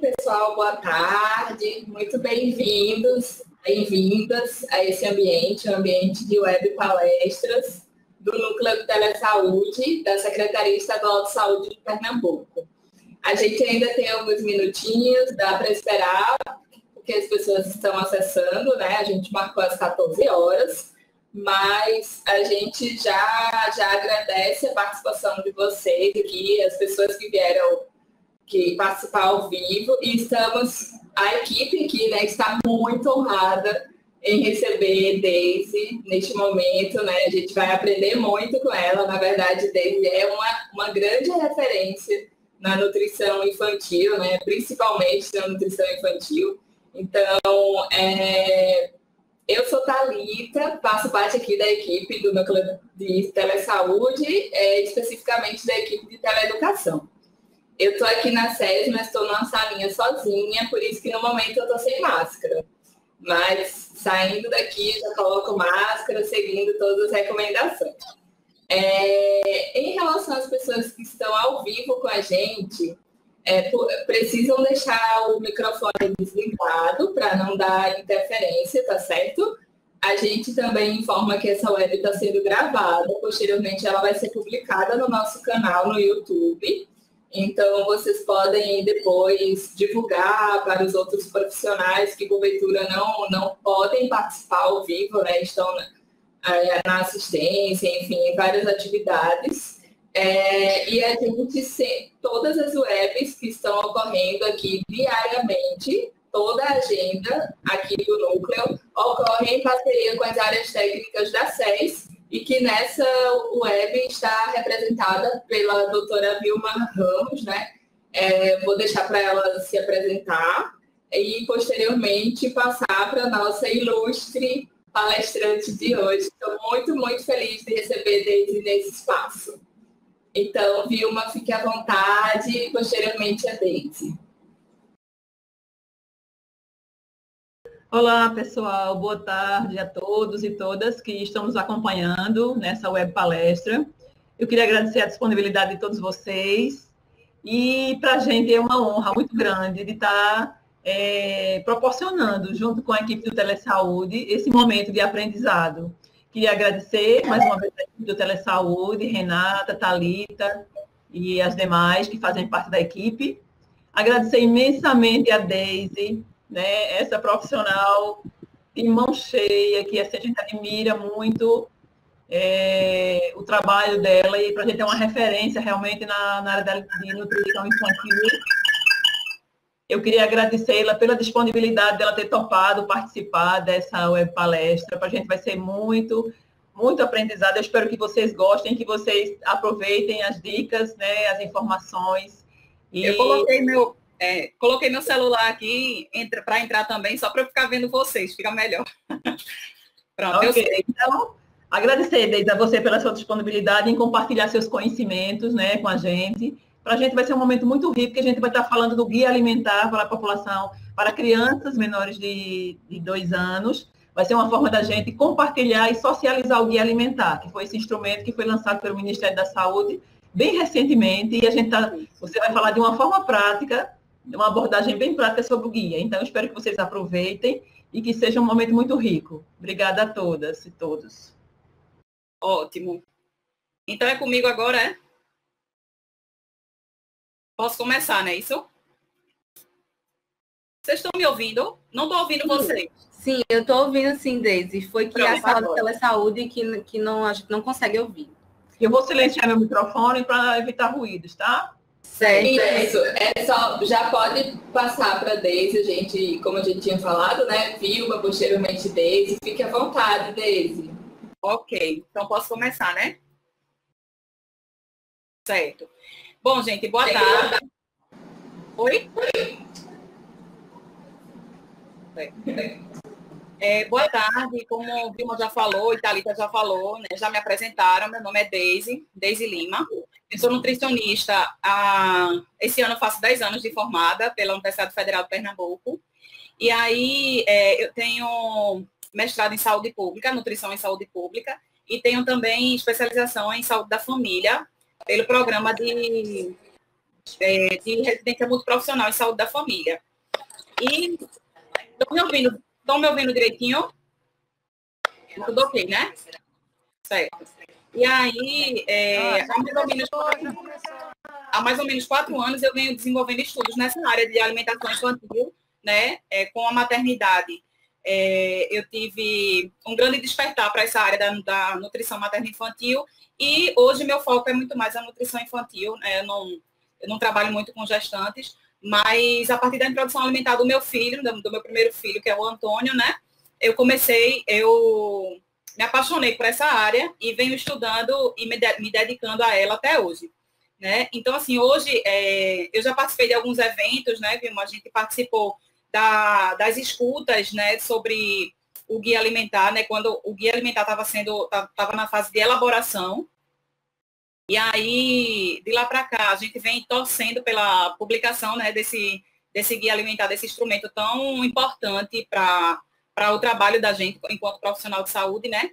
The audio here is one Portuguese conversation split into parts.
pessoal, boa tarde. Muito bem-vindos, bem-vindas a esse ambiente, o ambiente de web palestras do Núcleo de Telesaúde da Secretaria Estadual de Saúde de Pernambuco. A gente ainda tem alguns minutinhos, dá para esperar, porque as pessoas estão acessando, né? A gente marcou às 14 horas, mas a gente já, já agradece a participação de vocês aqui, as pessoas que vieram que participar ao vivo, e estamos, a equipe aqui né, está muito honrada em receber Daisy neste momento, né? A gente vai aprender muito com ela. Na verdade, Daisy é uma, uma grande referência na nutrição infantil, né? Principalmente na nutrição infantil. Então, é, eu sou Talita, faço parte aqui da equipe do núcleo de telesaúde, é, especificamente da equipe de teleeducação. Eu estou aqui na SES, mas estou numa salinha sozinha, por isso que no momento eu estou sem máscara. Mas saindo daqui, já coloco máscara, seguindo todas as recomendações. É, em relação às pessoas que estão ao vivo com a gente, é, precisam deixar o microfone desligado para não dar interferência, tá certo? A gente também informa que essa web está sendo gravada, posteriormente ela vai ser publicada no nosso canal no YouTube. Então, vocês podem depois divulgar para os outros profissionais que, porventura, não, não podem participar ao vivo, né? estão na, é, na assistência, enfim, em várias atividades. É, e a gente, todas as webs que estão ocorrendo aqui diariamente, toda a agenda aqui do núcleo ocorre em parceria com as áreas técnicas da SES e que nessa web está representada pela doutora Vilma Ramos, né? É, vou deixar para ela se apresentar e posteriormente passar para a nossa ilustre palestrante de hoje. Estou muito, muito feliz de receber desde nesse espaço. Então, Vilma, fique à vontade e posteriormente a Deise. Olá, pessoal. Boa tarde a todos e todas que estão nos acompanhando nessa web palestra. Eu queria agradecer a disponibilidade de todos vocês e para a gente é uma honra muito grande de estar é, proporcionando, junto com a equipe do Telesaúde, esse momento de aprendizado Queria agradecer mais uma vez a equipe do Telesaúde, Renata, Talita e as demais que fazem parte da equipe. Agradecer imensamente a Deise, né, essa profissional de mão cheia, que assim, a gente admira muito é, o trabalho dela e para a gente é uma referência realmente na, na área de nutrição infantil eu queria agradecê-la pela disponibilidade dela ter topado participar dessa web palestra. Para a gente vai ser muito, muito aprendizado. Eu espero que vocês gostem, que vocês aproveitem as dicas, né, as informações. E... Eu coloquei meu, é, coloquei meu celular aqui para entrar também, só para ficar vendo vocês, fica melhor. Pronto, okay. eu sei. Então, agradecer, Deise, a você pela sua disponibilidade em compartilhar seus conhecimentos né, com a gente para a gente vai ser um momento muito rico, que a gente vai estar falando do guia alimentar para a população, para crianças menores de, de dois anos. Vai ser uma forma da gente compartilhar e socializar o guia alimentar, que foi esse instrumento que foi lançado pelo Ministério da Saúde bem recentemente, e a gente tá, você vai falar de uma forma prática, uma abordagem bem prática sobre o guia. Então, espero que vocês aproveitem e que seja um momento muito rico. Obrigada a todas e todos. Ótimo. Então é comigo agora, é? Posso começar, não é isso? Vocês estão me ouvindo? Não estou ouvindo sim. vocês. Sim, eu estou ouvindo sim, Deise. Foi que a sala de telesaúde que, que não, a gente não consegue ouvir. Eu vou silenciar meu microfone para evitar ruídos, tá? Certo. Isso, é só, já pode passar para Deise, a gente, como a gente tinha falado, né? Filma posteriormente Deise. Fique à vontade, Deise. Ok, então posso começar, né? Certo. Bom, gente, boa tarde. Oi? É, boa tarde, como o Vilma já falou, Thalita já falou, né, já me apresentaram, meu nome é Deise, Deise Lima. Eu sou nutricionista, há, esse ano faço 10 anos de formada pela Universidade Federal de Pernambuco. E aí é, eu tenho mestrado em saúde pública, nutrição em saúde pública, e tenho também especialização em saúde da família pelo programa de é, de residência multiprofissional em saúde da família. E estão me ouvindo? Estão me ouvindo direitinho? Tudo ok, né? Certo. E aí, é, há, mais ou menos, há mais ou menos quatro anos eu venho desenvolvendo estudos nessa área de alimentação infantil, né? É, com a maternidade. É, eu tive um grande despertar para essa área da, da nutrição materna infantil e hoje meu foco é muito mais a nutrição infantil. Né? Eu, não, eu não trabalho muito com gestantes, mas a partir da introdução alimentar do meu filho, do, do meu primeiro filho, que é o Antônio, né? Eu comecei, eu me apaixonei por essa área e venho estudando e me, de, me dedicando a ela até hoje. Né? Então, assim, hoje é, eu já participei de alguns eventos, né, Vilma? A gente participou da, das escutas, né, sobre o guia alimentar, né, quando o guia alimentar estava sendo, estava na fase de elaboração. E aí, de lá para cá, a gente vem torcendo pela publicação, né, desse, desse guia alimentar, desse instrumento tão importante para para o trabalho da gente enquanto profissional de saúde, né?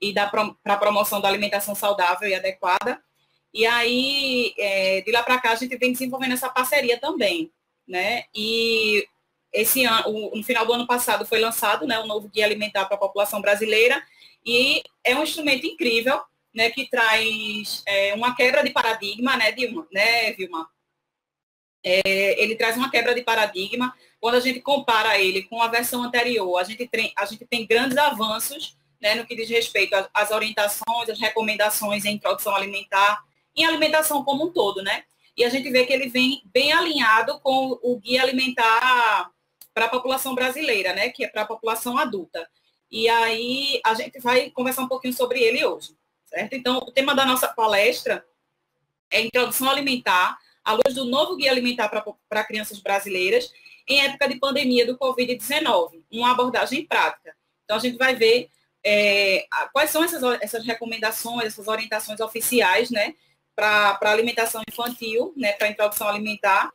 E para a promoção da alimentação saudável e adequada. E aí, é, de lá para cá, a gente vem desenvolvendo essa parceria também, né? E esse ano, no final do ano passado, foi lançado né, um novo guia alimentar para a população brasileira e é um instrumento incrível, né, que traz é, uma quebra de paradigma, né, Dilma, né, Vilma? É, ele traz uma quebra de paradigma quando a gente compara ele com a versão anterior, a gente tem, a gente tem grandes avanços né, no que diz respeito às orientações, às recomendações em introdução alimentar, em alimentação como um todo, né? E a gente vê que ele vem bem alinhado com o guia alimentar para a população brasileira, né? Que é para a população adulta. E aí a gente vai conversar um pouquinho sobre ele hoje, certo? Então, o tema da nossa palestra é introdução alimentar à luz do novo guia alimentar para crianças brasileiras em época de pandemia do Covid-19, uma abordagem prática. Então, a gente vai ver é, quais são essas, essas recomendações, essas orientações oficiais, né, para alimentação infantil, né, para introdução alimentar,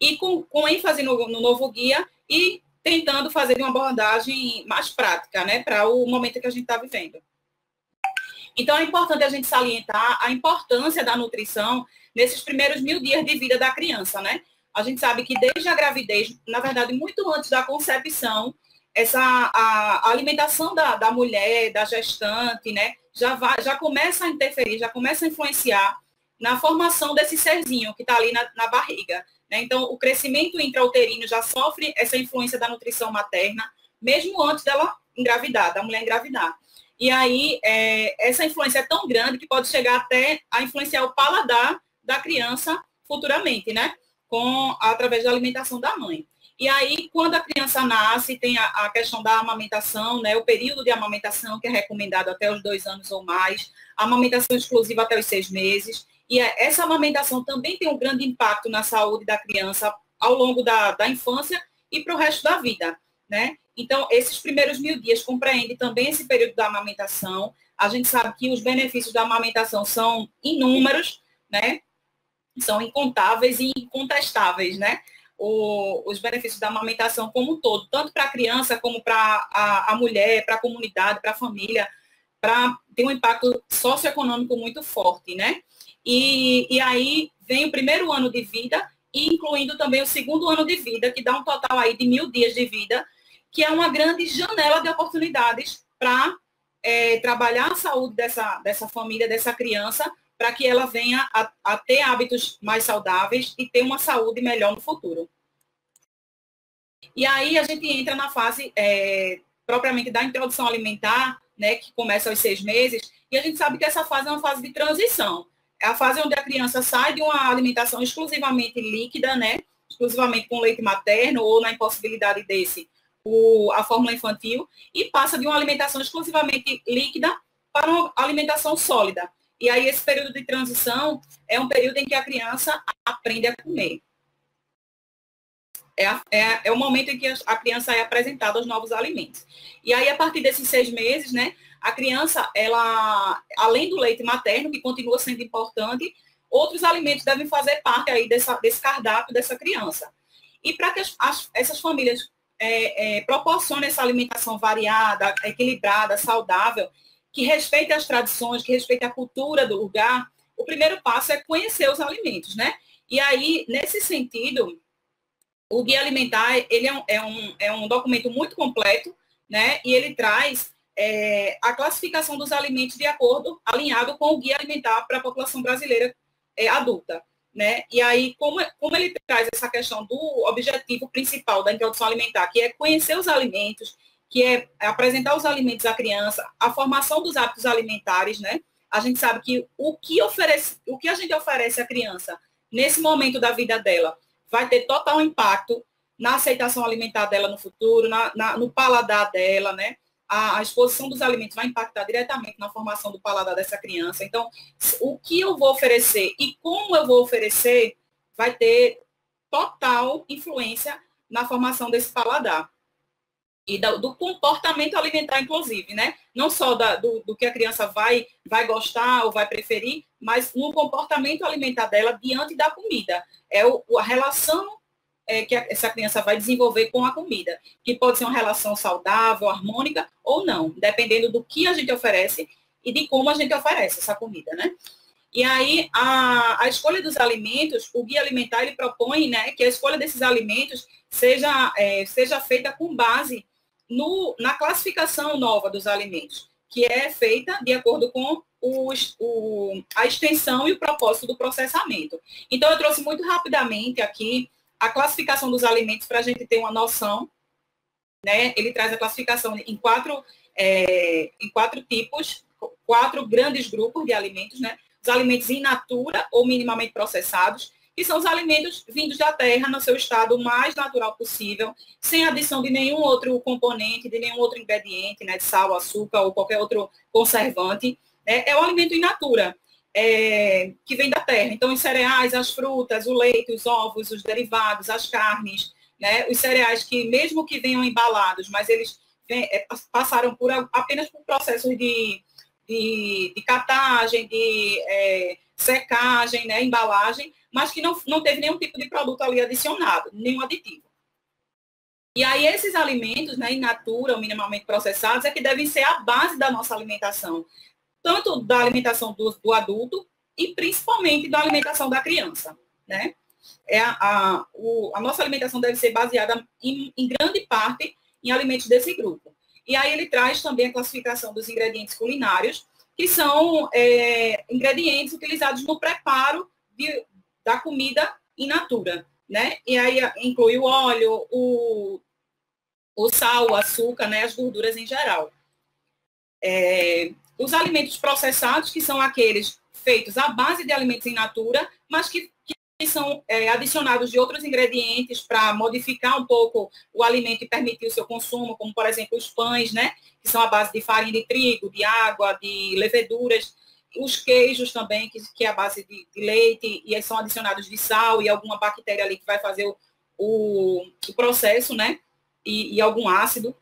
e com, com ênfase no, no, novo guia e tentando fazer uma abordagem mais prática, né, para o momento que a gente está vivendo. Então, é importante a gente salientar a importância da nutrição nesses primeiros mil dias de vida da criança, né? A gente sabe que desde a gravidez, na verdade, muito antes da concepção, essa a, a alimentação da, da mulher, da gestante, né, já, vai, já começa a interferir, já começa a influenciar na formação desse serzinho que está ali na, na barriga. Né? Então, o crescimento intrauterino já sofre essa influência da nutrição materna, mesmo antes dela engravidar, da mulher engravidar. E aí, é, essa influência é tão grande que pode chegar até a influenciar o paladar da criança futuramente, né? Com, através da alimentação da mãe. E aí, quando a criança nasce, tem a, a, questão da amamentação, né? O período de amamentação, que é recomendado até os dois anos ou mais, a amamentação exclusiva até os seis meses. E é, essa amamentação também tem um grande impacto na saúde da criança ao longo da, da infância e para o resto da vida, né? Então, esses primeiros mil dias compreende também esse período da amamentação. A gente sabe que os benefícios da amamentação são inúmeros, né? São incontáveis e incontestáveis, né? O, os benefícios da amamentação como um todo, tanto para a criança como para a, a mulher, para a comunidade, para a família, para ter um impacto socioeconômico muito forte, né? E, e aí vem o primeiro ano de vida, incluindo também o segundo ano de vida, que dá um total aí de mil dias de vida, que é uma grande janela de oportunidades para é, trabalhar a saúde dessa, dessa família, dessa criança, para que ela venha a, a, ter hábitos mais saudáveis e ter uma saúde melhor no futuro. E aí a gente entra na fase é, propriamente da introdução alimentar, né, que começa aos seis meses, e a gente sabe que essa fase é uma fase de transição é a fase onde a criança sai de uma alimentação exclusivamente líquida, né? Exclusivamente com leite materno ou na impossibilidade desse, o, a fórmula infantil, e passa de uma alimentação exclusivamente líquida para uma alimentação sólida. E aí esse período de transição é um período em que a criança aprende a comer. É, é, é, o momento em que a criança é apresentada aos novos alimentos. E aí, a partir desses seis meses, né, a criança, ela, além do leite materno, que continua sendo importante, outros alimentos devem fazer parte aí dessa, desse cardápio dessa criança. E para que as, as, essas famílias é, é, proporcionem essa alimentação variada, equilibrada, saudável, que respeite as tradições, que respeite a cultura do lugar, o primeiro passo é conhecer os alimentos, né? E aí, nesse sentido, o Guia Alimentar ele é um, é um, é um documento muito completo, né? E ele traz é, a classificação dos alimentos de acordo, alinhado com o Guia Alimentar para a população brasileira é, adulta. Né? E aí, como, como ele traz essa questão do objetivo principal da introdução alimentar, que é conhecer os alimentos, que é apresentar os alimentos à criança, a formação dos hábitos alimentares, né? A gente sabe que o que oferece, o que a gente oferece à criança nesse momento da vida dela vai ter total impacto na aceitação alimentar dela no futuro, na, na, no paladar dela, né? A, a, exposição dos alimentos vai impactar diretamente na formação do paladar dessa criança. Então, o que eu vou oferecer e como eu vou oferecer vai ter total influência na formação desse paladar e do, do, comportamento alimentar, inclusive, né? Não só da, do, do, que a criança vai, vai gostar ou vai preferir, mas no comportamento alimentar dela diante da comida. É o, a relação é, que a, essa criança vai desenvolver com a comida, que pode ser uma relação saudável, harmônica ou não, dependendo do que a gente oferece e de como a gente oferece essa comida, né? E aí, a, a escolha dos alimentos, o guia alimentar, ele propõe né, que a escolha desses alimentos seja, é, seja feita com base no, na classificação nova dos alimentos, que é feita de acordo com os, o, a extensão e o propósito do processamento. Então, eu trouxe muito rapidamente aqui a classificação dos alimentos para a gente ter uma noção. Né? Ele traz a classificação em quatro, é, em quatro tipos, quatro grandes grupos de alimentos, né? Os alimentos in natura ou minimamente processados, que são os alimentos vindos da terra no seu estado mais natural possível, sem adição de nenhum outro componente, de nenhum outro ingrediente, né, de sal, açúcar ou qualquer outro conservante. Né, é o alimento in natura, é, que vem da terra. Então, os cereais, as frutas, o leite, os ovos, os derivados, as carnes, né, os cereais que, mesmo que venham embalados, mas eles vem, é, passaram por apenas por processos de, de, de catagem, de é, secagem, né, embalagem, mas que não, não teve nenhum tipo de produto ali adicionado, nenhum aditivo. E aí esses alimentos, né, in natura ou minimamente processados, é que devem ser a base da nossa alimentação, tanto da alimentação do, do adulto e principalmente da alimentação da criança, né? É a, a, o, a nossa alimentação deve ser baseada em, em grande parte em alimentos desse grupo. E aí ele traz também a classificação dos ingredientes culinários, que são é, ingredientes utilizados no preparo de, da comida in natura, né? E aí inclui o óleo, o, o sal, o açúcar, né? As gorduras em geral. É, os alimentos processados, que são aqueles feitos à base de alimentos in natura, mas que, que são é, adicionados de outros ingredientes para modificar um pouco o alimento e permitir o seu consumo, como, por exemplo, os pães, né? Que são à base de farinha de trigo, de água, de leveduras os queijos também, que, que é a base de, de, leite, e são adicionados de sal e alguma bactéria ali que vai fazer o, o, o processo, né? E, e, algum ácido.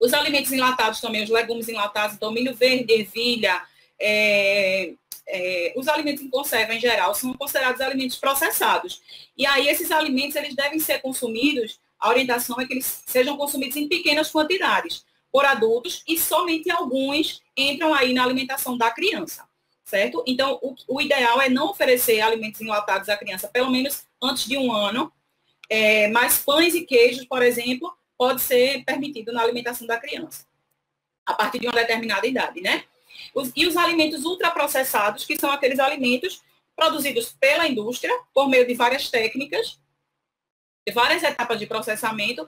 Os alimentos enlatados também, os legumes enlatados, então milho verde, ervilha, é, é, os alimentos em conserva em geral são considerados alimentos processados. E aí esses alimentos eles devem ser consumidos, a orientação é que eles sejam consumidos em pequenas quantidades por adultos e somente alguns entram aí na alimentação da criança certo? Então, o, o, ideal é não oferecer alimentos enlatados à criança, pelo menos antes de um ano, é, mas pães e queijos, por exemplo, pode ser permitido na alimentação da criança, a partir de uma determinada idade, né? Os, e os alimentos ultraprocessados, que são aqueles alimentos produzidos pela indústria, por meio de várias técnicas, de várias etapas de processamento,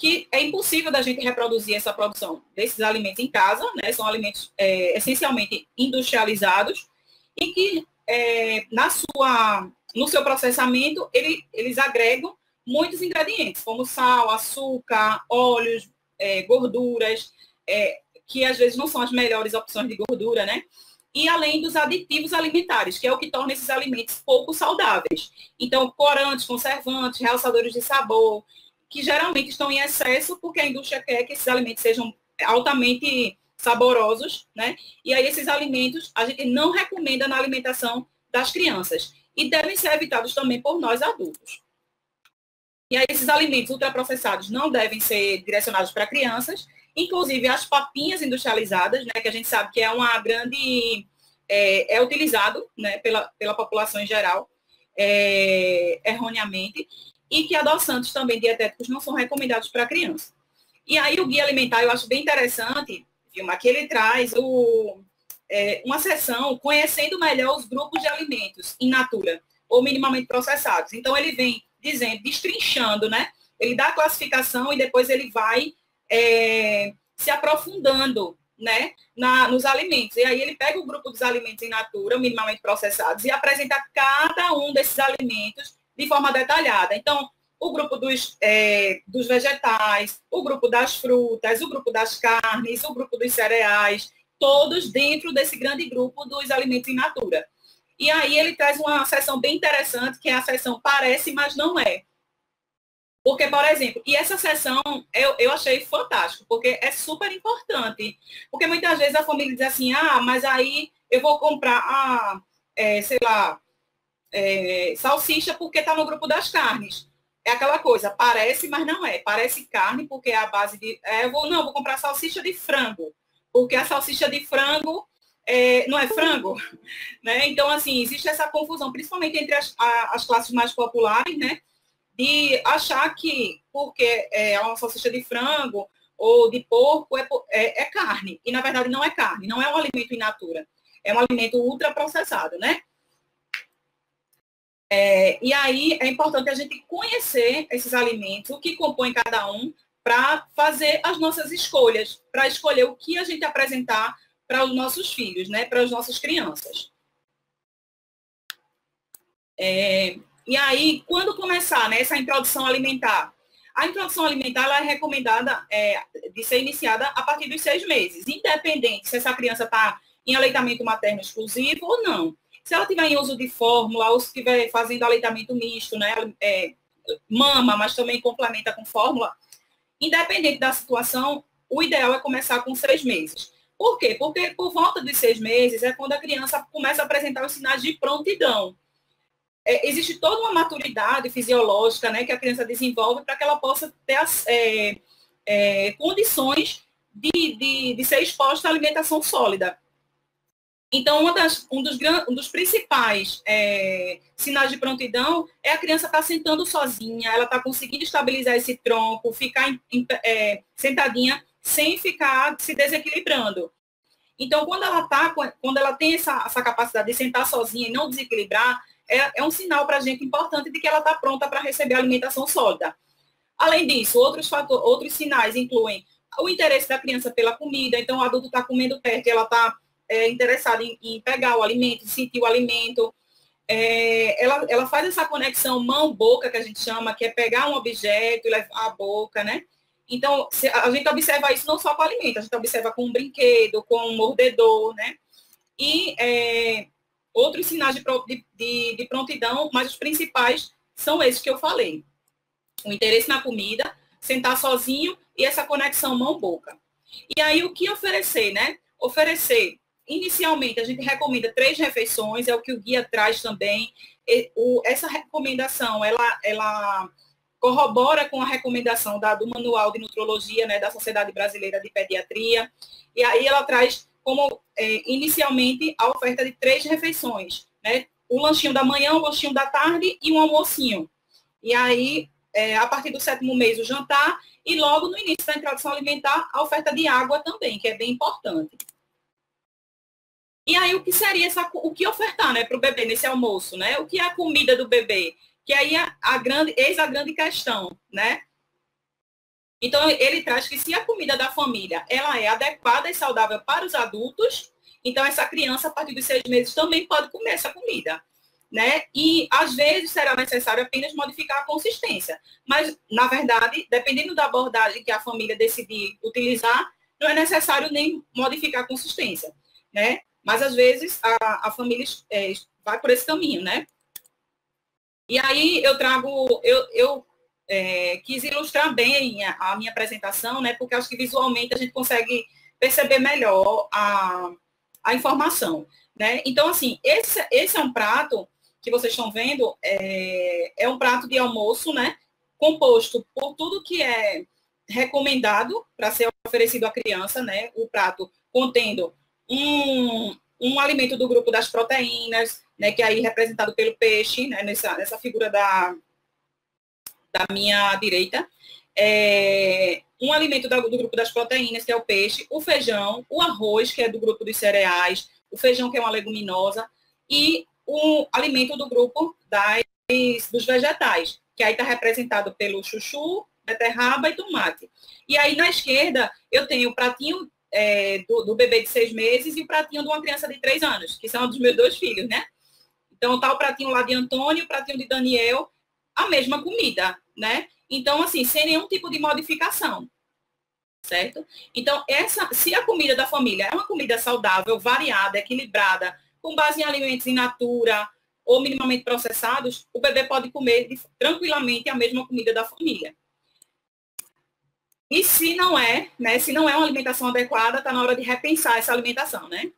que é impossível da gente reproduzir essa produção desses alimentos em casa, né? São alimentos é, essencialmente industrializados e que é, na sua, no seu processamento ele, eles agregam muitos ingredientes, como sal, açúcar, óleos, é, gorduras, é, que às vezes não são as melhores opções de gordura, né? E além dos aditivos alimentares, que é o que torna esses alimentos pouco saudáveis. Então, corantes, conservantes, realçadores de sabor, que geralmente estão em excesso porque a indústria quer que esses alimentos sejam altamente saborosos, né? E aí esses alimentos a gente não recomenda na alimentação das crianças e devem ser evitados também por nós adultos. E aí esses alimentos ultraprocessados não devem ser direcionados para crianças, inclusive as papinhas industrializadas, né, que a gente sabe que é uma grande é, é utilizado, né, pela, pela população em geral é, erroneamente, e que adoçantes também dietéticos não são recomendados para a criança. E aí o guia alimentar eu acho bem interessante, Vilma, que ele traz o, é, uma sessão conhecendo melhor os grupos de alimentos in natura ou minimamente processados. Então ele vem dizendo, destrinchando, né? Ele dá a classificação e depois ele vai é, se aprofundando né, na, nos alimentos. E aí ele pega o grupo dos alimentos in natura, minimamente processados, e apresenta cada um desses alimentos de forma detalhada. Então, o grupo dos, é, dos vegetais, o grupo das frutas, o grupo das carnes, o grupo dos cereais, todos dentro desse grande grupo dos alimentos in natura. E aí ele traz uma seção bem interessante, que é a seção parece, mas não é. Porque, por exemplo, e essa sessão eu, eu achei fantástico, porque é super importante. Porque muitas vezes a família diz assim, ah, mas aí eu vou comprar, ah, é, sei lá, é, salsicha porque está no grupo das carnes. É aquela coisa, parece, mas não é. Parece carne, porque é a base de. É, eu vou, não, vou comprar salsicha de frango, porque a salsicha de frango é, não é frango. Né? Então, assim, existe essa confusão, principalmente entre as, as classes mais populares, né? de achar que porque é uma salsicha de frango ou de porco é, é, é, carne. E na verdade não é carne, não é um alimento in natura. É um alimento ultraprocessado, né? É, e aí é importante a gente conhecer esses alimentos, o que compõe cada um, para fazer as nossas escolhas, para escolher o que a gente apresentar para os nossos filhos, né? Para as nossas crianças. É, e aí, quando começar né, essa introdução alimentar? A introdução alimentar ela é recomendada é, de ser iniciada a partir dos seis meses, independente se essa criança está em aleitamento materno exclusivo ou não. Se ela tiver em uso de fórmula ou se estiver fazendo aleitamento misto, né, é, mama, mas também complementa com fórmula, independente da situação, o ideal é começar com seis meses. Por quê? Porque por volta dos seis meses é quando a criança começa a apresentar os sinais de prontidão é, existe toda uma maturidade fisiológica né, que a criança desenvolve para que ela possa ter as é, é, condições de, de, de, ser exposta à alimentação sólida. Então, das, um, dos, um, dos, principais é, sinais de prontidão é a criança estar tá sentando sozinha, ela está conseguindo estabilizar esse tronco, ficar em, é, sentadinha sem ficar se desequilibrando. Então, quando ela tá, quando ela tem essa, essa capacidade de sentar sozinha e não desequilibrar, é, é um sinal para a gente importante de que ela está pronta para receber alimentação sólida. Além disso, outros, fatores, outros sinais incluem o interesse da criança pela comida, então o adulto está comendo perto e ela está é, interessada em, em, pegar o alimento, sentir o alimento. É, ela, ela faz essa conexão mão-boca, que a gente chama, que é pegar um objeto e levar à boca, né? Então, a gente observa isso não só com o alimento, a gente observa com um brinquedo, com um mordedor, né? E é, outros sinais de, de, de prontidão, mas os principais são esses que eu falei. O interesse na comida, sentar sozinho e essa conexão mão-boca. E aí, o que oferecer, né? Oferecer, inicialmente, a gente recomenda três refeições, é o que o guia traz também. E, o, essa recomendação, ela, ela corrobora com a recomendação da, do Manual de Nutrologia, né, da Sociedade Brasileira de Pediatria. E aí ela traz como é, inicialmente a oferta de três refeições, né? O lanchinho da manhã, o lanchinho da tarde e um almocinho. E aí, é, a partir do sétimo mês, o jantar e logo no início da introdução alimentar, a oferta de água também, que é bem importante. E aí, o que seria essa, o que ofertar, né, para o bebê nesse almoço, né? O que é a comida do bebê? Que aí a, a grande, eis a grande questão, né? Então, ele traz que se a comida da família ela é adequada e saudável para os adultos, então essa criança, a partir dos seis meses, também pode comer essa comida. Né? E às vezes será necessário apenas modificar a consistência. Mas, na verdade, dependendo da abordagem que a família decidir utilizar, não é necessário nem modificar a consistência. Né? Mas às vezes a, a família é, vai por esse caminho, né? E aí eu trago, eu, eu é, quis ilustrar bem a, a, minha apresentação, né, porque acho que visualmente a gente consegue perceber melhor a, a informação. Né? Então, assim, esse, esse é um prato que vocês estão vendo, é, é um prato de almoço, né, composto por tudo que é recomendado para ser oferecido à criança, né, o prato contendo um, um alimento do grupo das proteínas, né, que é aí representado pelo peixe, né, nessa, nessa figura da, da minha direita. É, um alimento do grupo das proteínas, que é o peixe, o feijão, o arroz, que é do grupo dos cereais, o feijão, que é uma leguminosa, e o alimento do grupo das, dos vegetais, que aí está representado pelo chuchu, beterraba e tomate. E aí na esquerda eu tenho o pratinho é, do, do, bebê de seis meses e o pratinho de uma criança de três anos, que são dos meus dois filhos, né? Então tá o pratinho lá de Antônio, o pratinho de Daniel, a mesma comida, né? Então, assim, sem nenhum tipo de modificação. Certo? Então, essa, se a comida da família é uma comida saudável, variada, equilibrada, com base em alimentos in natura ou minimamente processados, o bebê pode comer tranquilamente a mesma comida da família. E se não é, né, se não é uma alimentação adequada, está na hora de repensar essa alimentação, né?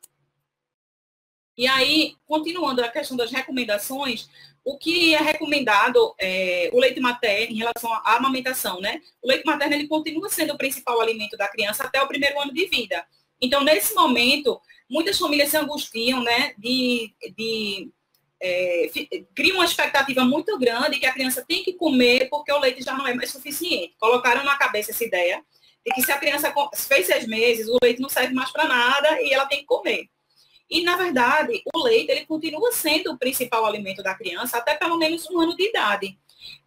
E aí, continuando a questão das recomendações, o que é recomendado, é, o leite materno, em relação à amamentação, né? O leite materno, ele continua sendo o principal alimento da criança até o primeiro ano de vida. Então, nesse momento, muitas famílias se angustiam, né, de, de é, cria uma expectativa muito grande que a criança tem que comer porque o leite já não é mais suficiente. Colocaram na cabeça essa ideia de que se a criança fez seis meses, o leite não serve mais para nada e ela tem que comer. E, na verdade, o leite ele continua sendo o principal alimento da criança até pelo menos um ano de idade.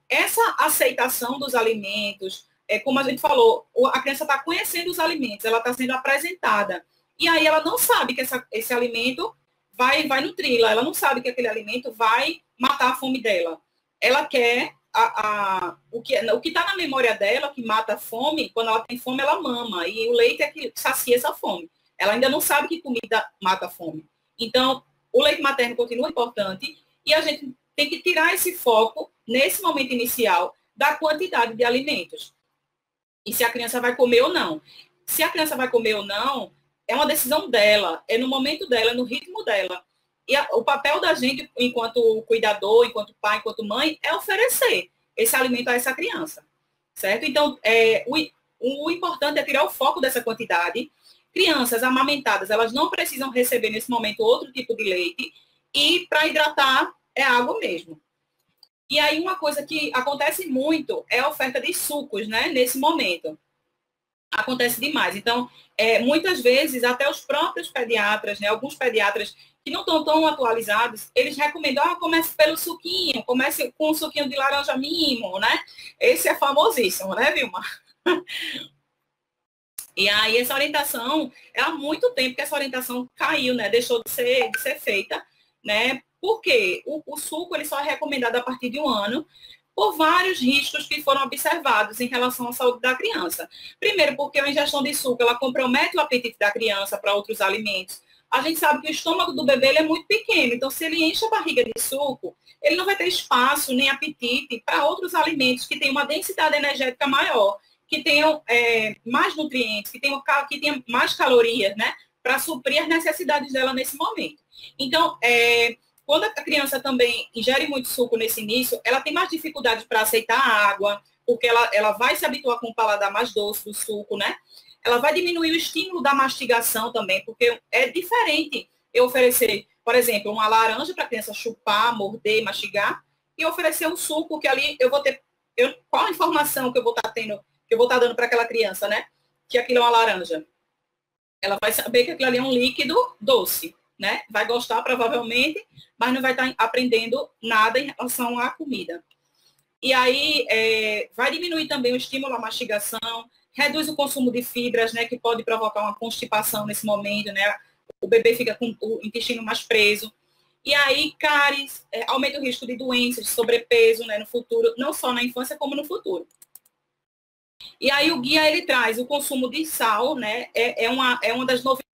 Essa aceitação dos alimentos, é, como a gente falou, a criança está conhecendo os alimentos, ela está sendo apresentada. E aí ela não sabe que essa, esse alimento vai, vai nutri-la. Ela não sabe que aquele alimento vai matar a fome dela. Ela quer a, a, o que o está na memória dela, que mata a fome, quando ela tem fome, ela mama. E o leite é que sacia essa fome. Ela ainda não sabe que comida mata a fome. Então, o leite materno continua importante e a gente tem que tirar esse foco, nesse momento inicial, da quantidade de alimentos. E se a criança vai comer ou não. Se a criança vai comer ou não, é uma decisão dela, é no momento dela, é no ritmo dela. E a, o papel da gente, enquanto cuidador, enquanto pai, enquanto mãe, é oferecer esse alimento a essa criança. Certo? Então, é, o, o importante é tirar o foco dessa quantidade. Crianças amamentadas, elas não precisam receber nesse momento outro tipo de leite. E para hidratar, é água mesmo. E aí, uma coisa que acontece muito é a oferta de sucos, né, nesse momento acontece demais. Então, é, muitas vezes, até os próprios pediatras, né, alguns pediatras que não estão tão atualizados, eles recomendam, ah, comece pelo suquinho, comece com o suquinho de laranja mimo, né? Esse é famosíssimo, né, Vilma? E aí essa orientação, é há muito tempo que essa orientação caiu, né? Deixou de ser, de ser feita, né? Porque o, o suco ele só é recomendado a partir de um ano, por vários riscos que foram observados em relação à saúde da criança. Primeiro, porque a ingestão de suco ela compromete o apetite da criança para outros alimentos. A gente sabe que o estômago do bebê é muito pequeno, então se ele enche a barriga de suco, ele não vai ter espaço nem apetite para outros alimentos que têm uma densidade energética maior, que tenham é, mais nutrientes, que tenham, que tenham mais calorias, né? Para suprir as necessidades dela nesse momento. Então, é, quando a criança também ingere muito suco nesse início, ela tem mais dificuldade para aceitar a água, porque ela, ela vai se habituar com o paladar mais doce do suco, né? Ela vai diminuir o estímulo da mastigação também, porque é diferente eu oferecer, por exemplo, uma laranja para a criança chupar, morder, mastigar, e oferecer um suco que ali eu vou ter. Eu, qual a informação que eu vou estar tá tendo, que eu vou estar tá dando para aquela criança, né? Que aquilo é uma laranja. Ela vai saber que aquilo ali é um líquido doce né? Vai gostar provavelmente, mas não vai estar aprendendo nada em relação à comida. E aí é, vai diminuir também o estímulo à mastigação, reduz o consumo de fibras, né? Que pode provocar uma constipação nesse momento, né? O bebê fica com o intestino mais preso. E aí, cáries, é, aumenta o risco de doenças, de sobrepeso, né, no futuro, não só na infância, como no futuro. E aí o guia, ele traz o consumo de sal, né, é, é, uma, é uma das novidades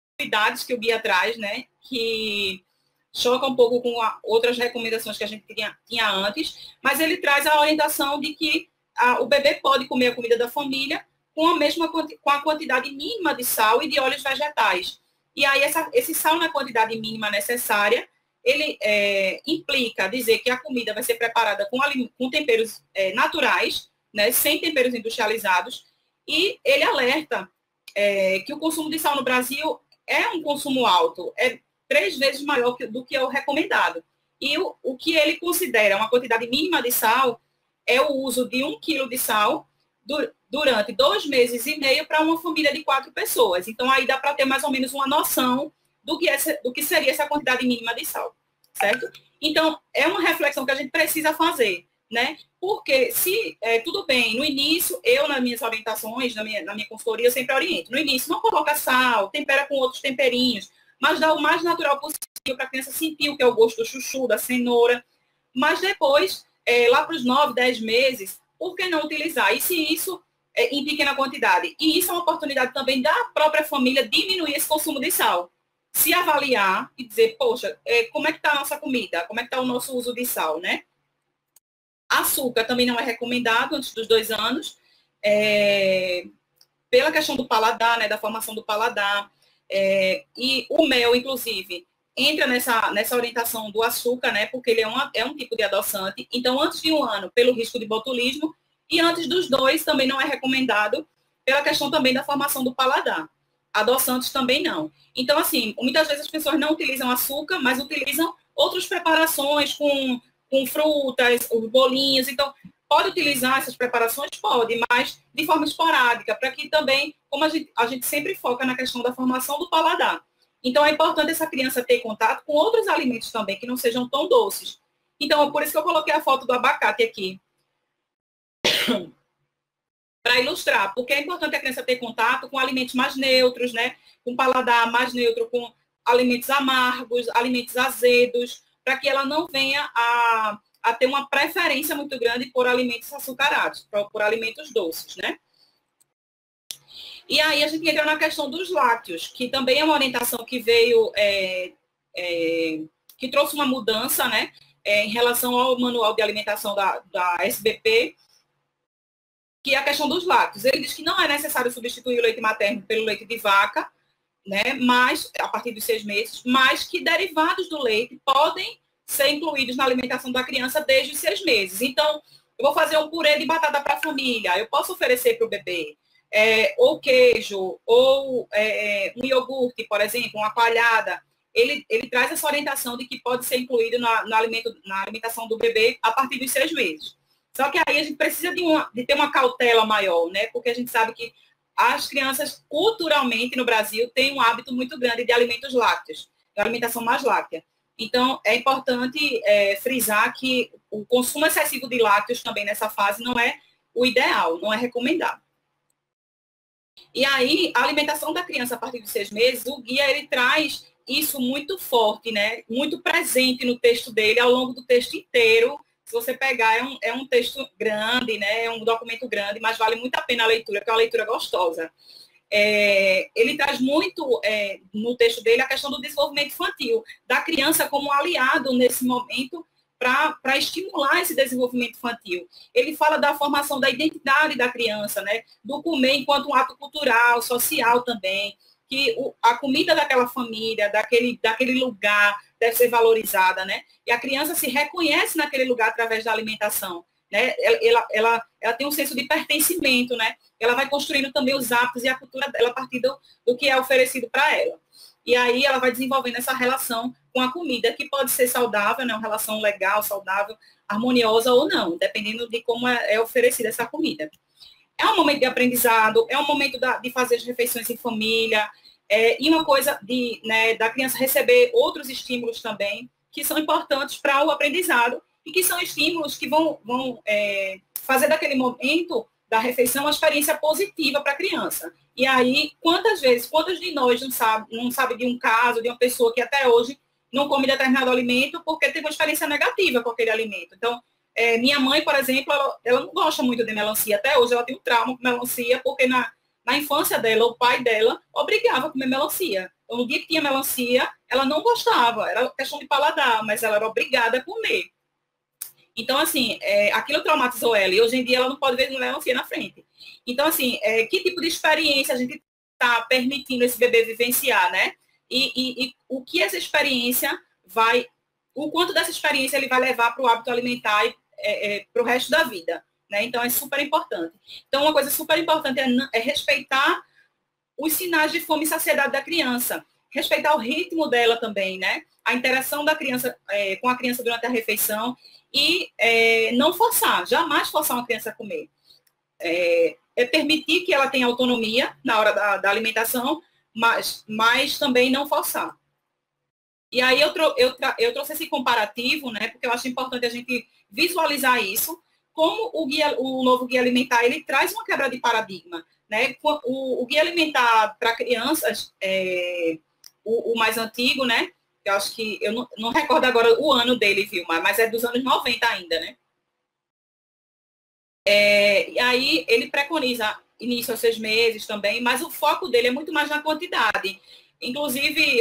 que o guia traz, né, que choca um pouco com a, outras recomendações que a gente tinha, tinha, antes, mas ele traz a orientação de que a, o bebê pode comer a comida da família com a mesma com a quantidade mínima de sal e de óleos vegetais. E aí essa, esse sal na quantidade mínima necessária, ele é, implica dizer que a comida vai ser preparada com, com temperos é, naturais, né, sem temperos industrializados, e ele alerta é, que o consumo de sal no Brasil é um consumo alto. É, três vezes maior do que é o recomendado. E o, o que ele considera uma quantidade mínima de sal é o uso de um quilo de sal durante dois meses e meio para uma família de quatro pessoas. Então, aí dá para ter mais ou menos uma noção do que, essa, do que seria essa quantidade mínima de sal, certo? Então, é uma reflexão que a gente precisa fazer, né? Porque se, é, tudo bem, no início, eu, nas minhas orientações, na minha, na minha consultoria, eu sempre oriento. No início, não coloca sal, tempera com outros temperinhos, mas dá o mais natural possível para a criança sentir o que é o gosto do chuchu, da cenoura. Mas depois, é, lá para os 9, 10 meses, por que não utilizar? E se isso é, em pequena quantidade? E isso é uma oportunidade também da própria família diminuir esse consumo de sal. Se avaliar e dizer, poxa, é, como é que está a nossa comida? Como é que está o nosso uso de sal, né? Açúcar também não é recomendado antes dos dois anos, é, pela questão do paladar, né, da formação do paladar. É, e o mel, inclusive, entra nessa, nessa orientação do açúcar, né? Porque ele é, uma, é um tipo de adoçante. Então, antes de um ano, pelo risco de botulismo, e antes dos dois, também não é recomendado, pela questão também da formação do paladar. Adoçantes também não. Então, assim, muitas vezes as pessoas não utilizam açúcar, mas utilizam outras preparações com, com frutas, bolinhos. Então, pode utilizar essas preparações? Pode, mas de forma esporádica, para que também, como a gente, a gente sempre foca na questão da formação do paladar. Então, é importante essa criança ter contato com outros alimentos também, que não sejam tão doces. Então, é por isso que eu coloquei a foto do abacate aqui. Para ilustrar, porque é importante a criança ter contato com alimentos mais neutros, né? Com paladar mais neutro, com alimentos amargos, alimentos azedos, para que ela não venha a, a ter uma preferência muito grande por alimentos açucarados, por, por alimentos doces, né? E aí a gente entra na questão dos lácteos, que também é uma orientação que veio, é, é, que trouxe uma mudança, né, é, em relação ao manual de alimentação da, da SBP, que é a questão dos lácteos. Ele diz que não é necessário substituir o leite materno pelo leite de vaca, né, mas, a partir dos seis meses, mas que derivados do leite podem ser incluídos na alimentação da criança desde os seis meses. Então, eu vou fazer um purê de batata para a família, eu posso oferecer para o bebê é, ou queijo, ou é, um iogurte, por exemplo, uma palhada, ele, ele traz essa orientação de que pode ser incluído na, no alimento, na alimentação do bebê a partir dos seis meses. Só que aí a gente precisa de, uma, de ter uma cautela maior, né? Porque a gente sabe que as crianças, culturalmente, no Brasil, têm um hábito muito grande de alimentos lácteos, de alimentação mais láctea. Então, é importante é, frisar que o consumo excessivo de lácteos também nessa fase não é o ideal, não é recomendado. E aí, a alimentação da criança a partir de seis meses, o guia ele traz isso muito forte, né? Muito presente no texto dele, ao longo do texto inteiro. Se você pegar, é um, é um texto grande, né? É um documento grande, mas vale muito a pena a leitura, porque é uma leitura gostosa. É, ele traz muito é, no texto dele a questão do desenvolvimento infantil, da criança como aliado nesse momento para estimular esse desenvolvimento infantil. Ele fala da formação da identidade da criança, né? do comer enquanto um ato cultural, social também, que o, a comida daquela família, daquele, daquele lugar, deve ser valorizada, né? E a criança se reconhece naquele lugar através da alimentação. Né? Ela, ela, ela tem um senso de pertencimento, né? Ela vai construindo também os hábitos e a cultura dela a partir do, do que é oferecido para ela. E aí ela vai desenvolvendo essa relação com a comida, que pode ser saudável, né? uma relação legal, saudável, harmoniosa ou não, dependendo de como é, é oferecida essa comida. É um momento de aprendizado, é um momento da, de fazer as refeições em família, é, e uma coisa de, né, da criança receber outros estímulos também, que são importantes para o aprendizado, e que são estímulos que vão, vão é, fazer daquele momento da refeição uma experiência positiva para a criança. E aí, quantas vezes, quantos de nós não sabe, não sabe de um caso, de uma pessoa que até hoje não come determinado alimento porque teve uma experiência negativa com aquele alimento. Então, é, minha mãe, por exemplo, ela, ela, não gosta muito de melancia. Até hoje ela tem um trauma com melancia, porque na, na infância dela, o pai dela obrigava a comer melancia. Então, no dia que tinha melancia, ela não gostava, era questão de paladar, mas ela era obrigada a comer. Então, assim, é, aquilo traumatizou ela, e hoje em dia ela não pode ver melancia na frente. Então, assim, é, que tipo de experiência a gente está permitindo esse bebê vivenciar, né? e, e, e o que essa experiência vai, o quanto dessa experiência ele vai levar para o hábito alimentar é, é, para o resto da vida. Né? Então, é super importante. Então, uma coisa super importante é, é respeitar os sinais de fome e saciedade da criança. respeitar o ritmo dela também, né? A interação da criança é, com a criança durante a refeição e é, não forçar, jamais forçar uma criança a comer. É, é, permitir que ela tenha autonomia na hora da, da alimentação, mas, mas também não forçar. E aí eu, eu, eu trouxe esse comparativo, né? Porque eu acho importante a gente visualizar isso, como o, guia, o novo guia alimentar ele traz uma quebra de paradigma. Né? O, o guia alimentar para crianças, é, o, o, mais antigo, né? Eu acho que, eu não, não recordo agora o ano dele, viu, mas é dos anos 90 ainda, né? É, e aí ele preconiza início aos seis meses também, mas o foco dele é muito mais na quantidade. Inclusive,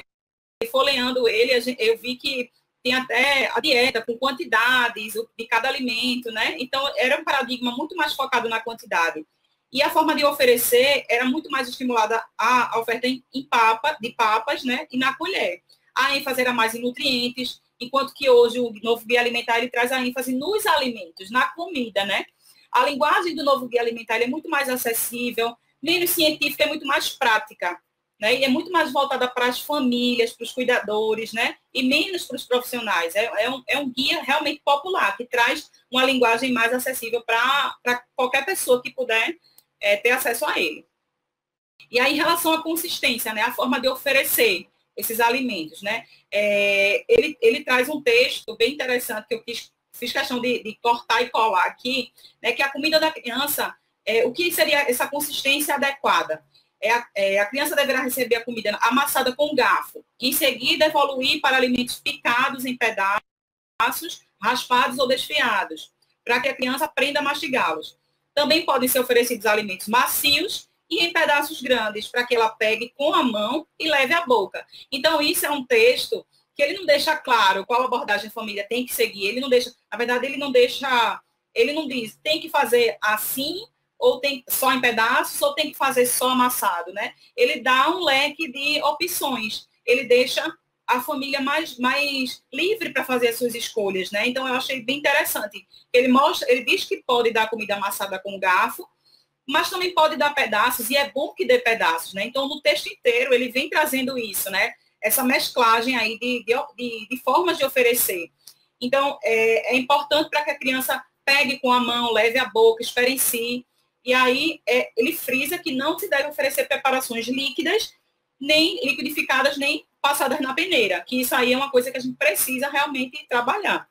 folheando ele, eu vi que tem até a dieta com quantidades de cada alimento, né? Então, era um paradigma muito mais focado na quantidade. E a forma de oferecer era muito mais estimulada a, oferta em, papa, de papas, né? E na colher. A ênfase era mais em nutrientes, enquanto que hoje o novo guia alimentar ele traz a ênfase nos alimentos, na comida, né? A linguagem do novo guia alimentar é muito mais acessível, menos científica, é muito mais prática né? E é muito mais voltada para as famílias, para os cuidadores, né? E menos para os profissionais. É, é, um, é um guia realmente popular, que traz uma linguagem mais acessível para qualquer pessoa que puder é, ter acesso a ele. E aí, em relação à consistência, né? A forma de oferecer esses alimentos, né? É, ele, ele traz um texto bem interessante que eu quis, fiz questão de, de cortar e colar aqui, né? Que a comida da criança, é, o que seria essa consistência adequada? É a, é, a, criança deverá receber a comida amassada com garfo. Em seguida, evoluir para alimentos picados em pedaços, raspados ou desfiados, para que a criança aprenda a mastigá-los. Também podem ser oferecidos alimentos macios e em pedaços grandes, para que ela pegue com a mão e leve à boca. Então, isso é um texto que ele não deixa claro qual abordagem a família tem que seguir. Ele não deixa, na verdade, ele não deixa, ele não diz, tem que fazer assim ou tem só em pedaços, ou tem que fazer só amassado, né? Ele dá um leque de opções. Ele deixa a família mais, mais livre para fazer as suas escolhas, né? Então eu achei bem interessante. Ele mostra, ele diz que pode dar comida amassada com garfo, mas também pode dar pedaços, e é bom que dê pedaços, né? Então, no texto inteiro, ele vem trazendo isso, né? Essa mesclagem aí de, de, de formas de oferecer. Então, é, é importante para que a criança pegue com a mão, leve a boca, experiencie, e aí é, ele frisa que não se deve oferecer preparações líquidas, nem liquidificadas, nem passadas na peneira, que isso aí é uma coisa que a gente precisa realmente trabalhar.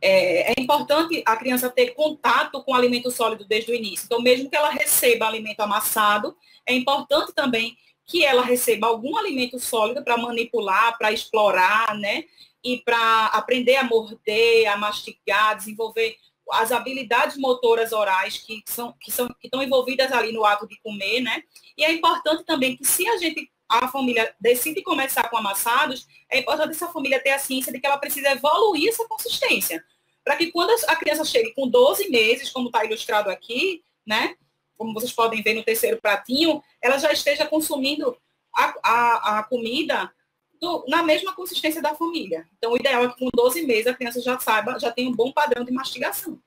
É, é, importante a criança ter contato com o alimento sólido desde o início. Então, mesmo que ela receba alimento amassado, é importante também que ela receba algum alimento sólido para manipular, para explorar, né? E para aprender a morder, a mastigar, desenvolver as habilidades motoras orais que são que são que estão envolvidas ali no ato de comer, né? E é importante também que se a gente a família decide começar com amassados, é importante essa família ter a ciência de que ela precisa evoluir essa consistência. Para que quando a criança chegue com 12 meses, como está ilustrado aqui, né? Como vocês podem ver no terceiro pratinho, ela já esteja consumindo a, a, a comida do, na mesma consistência da família. Então, o ideal é que com 12 meses a criança já saiba, já tenha um bom padrão de mastigação.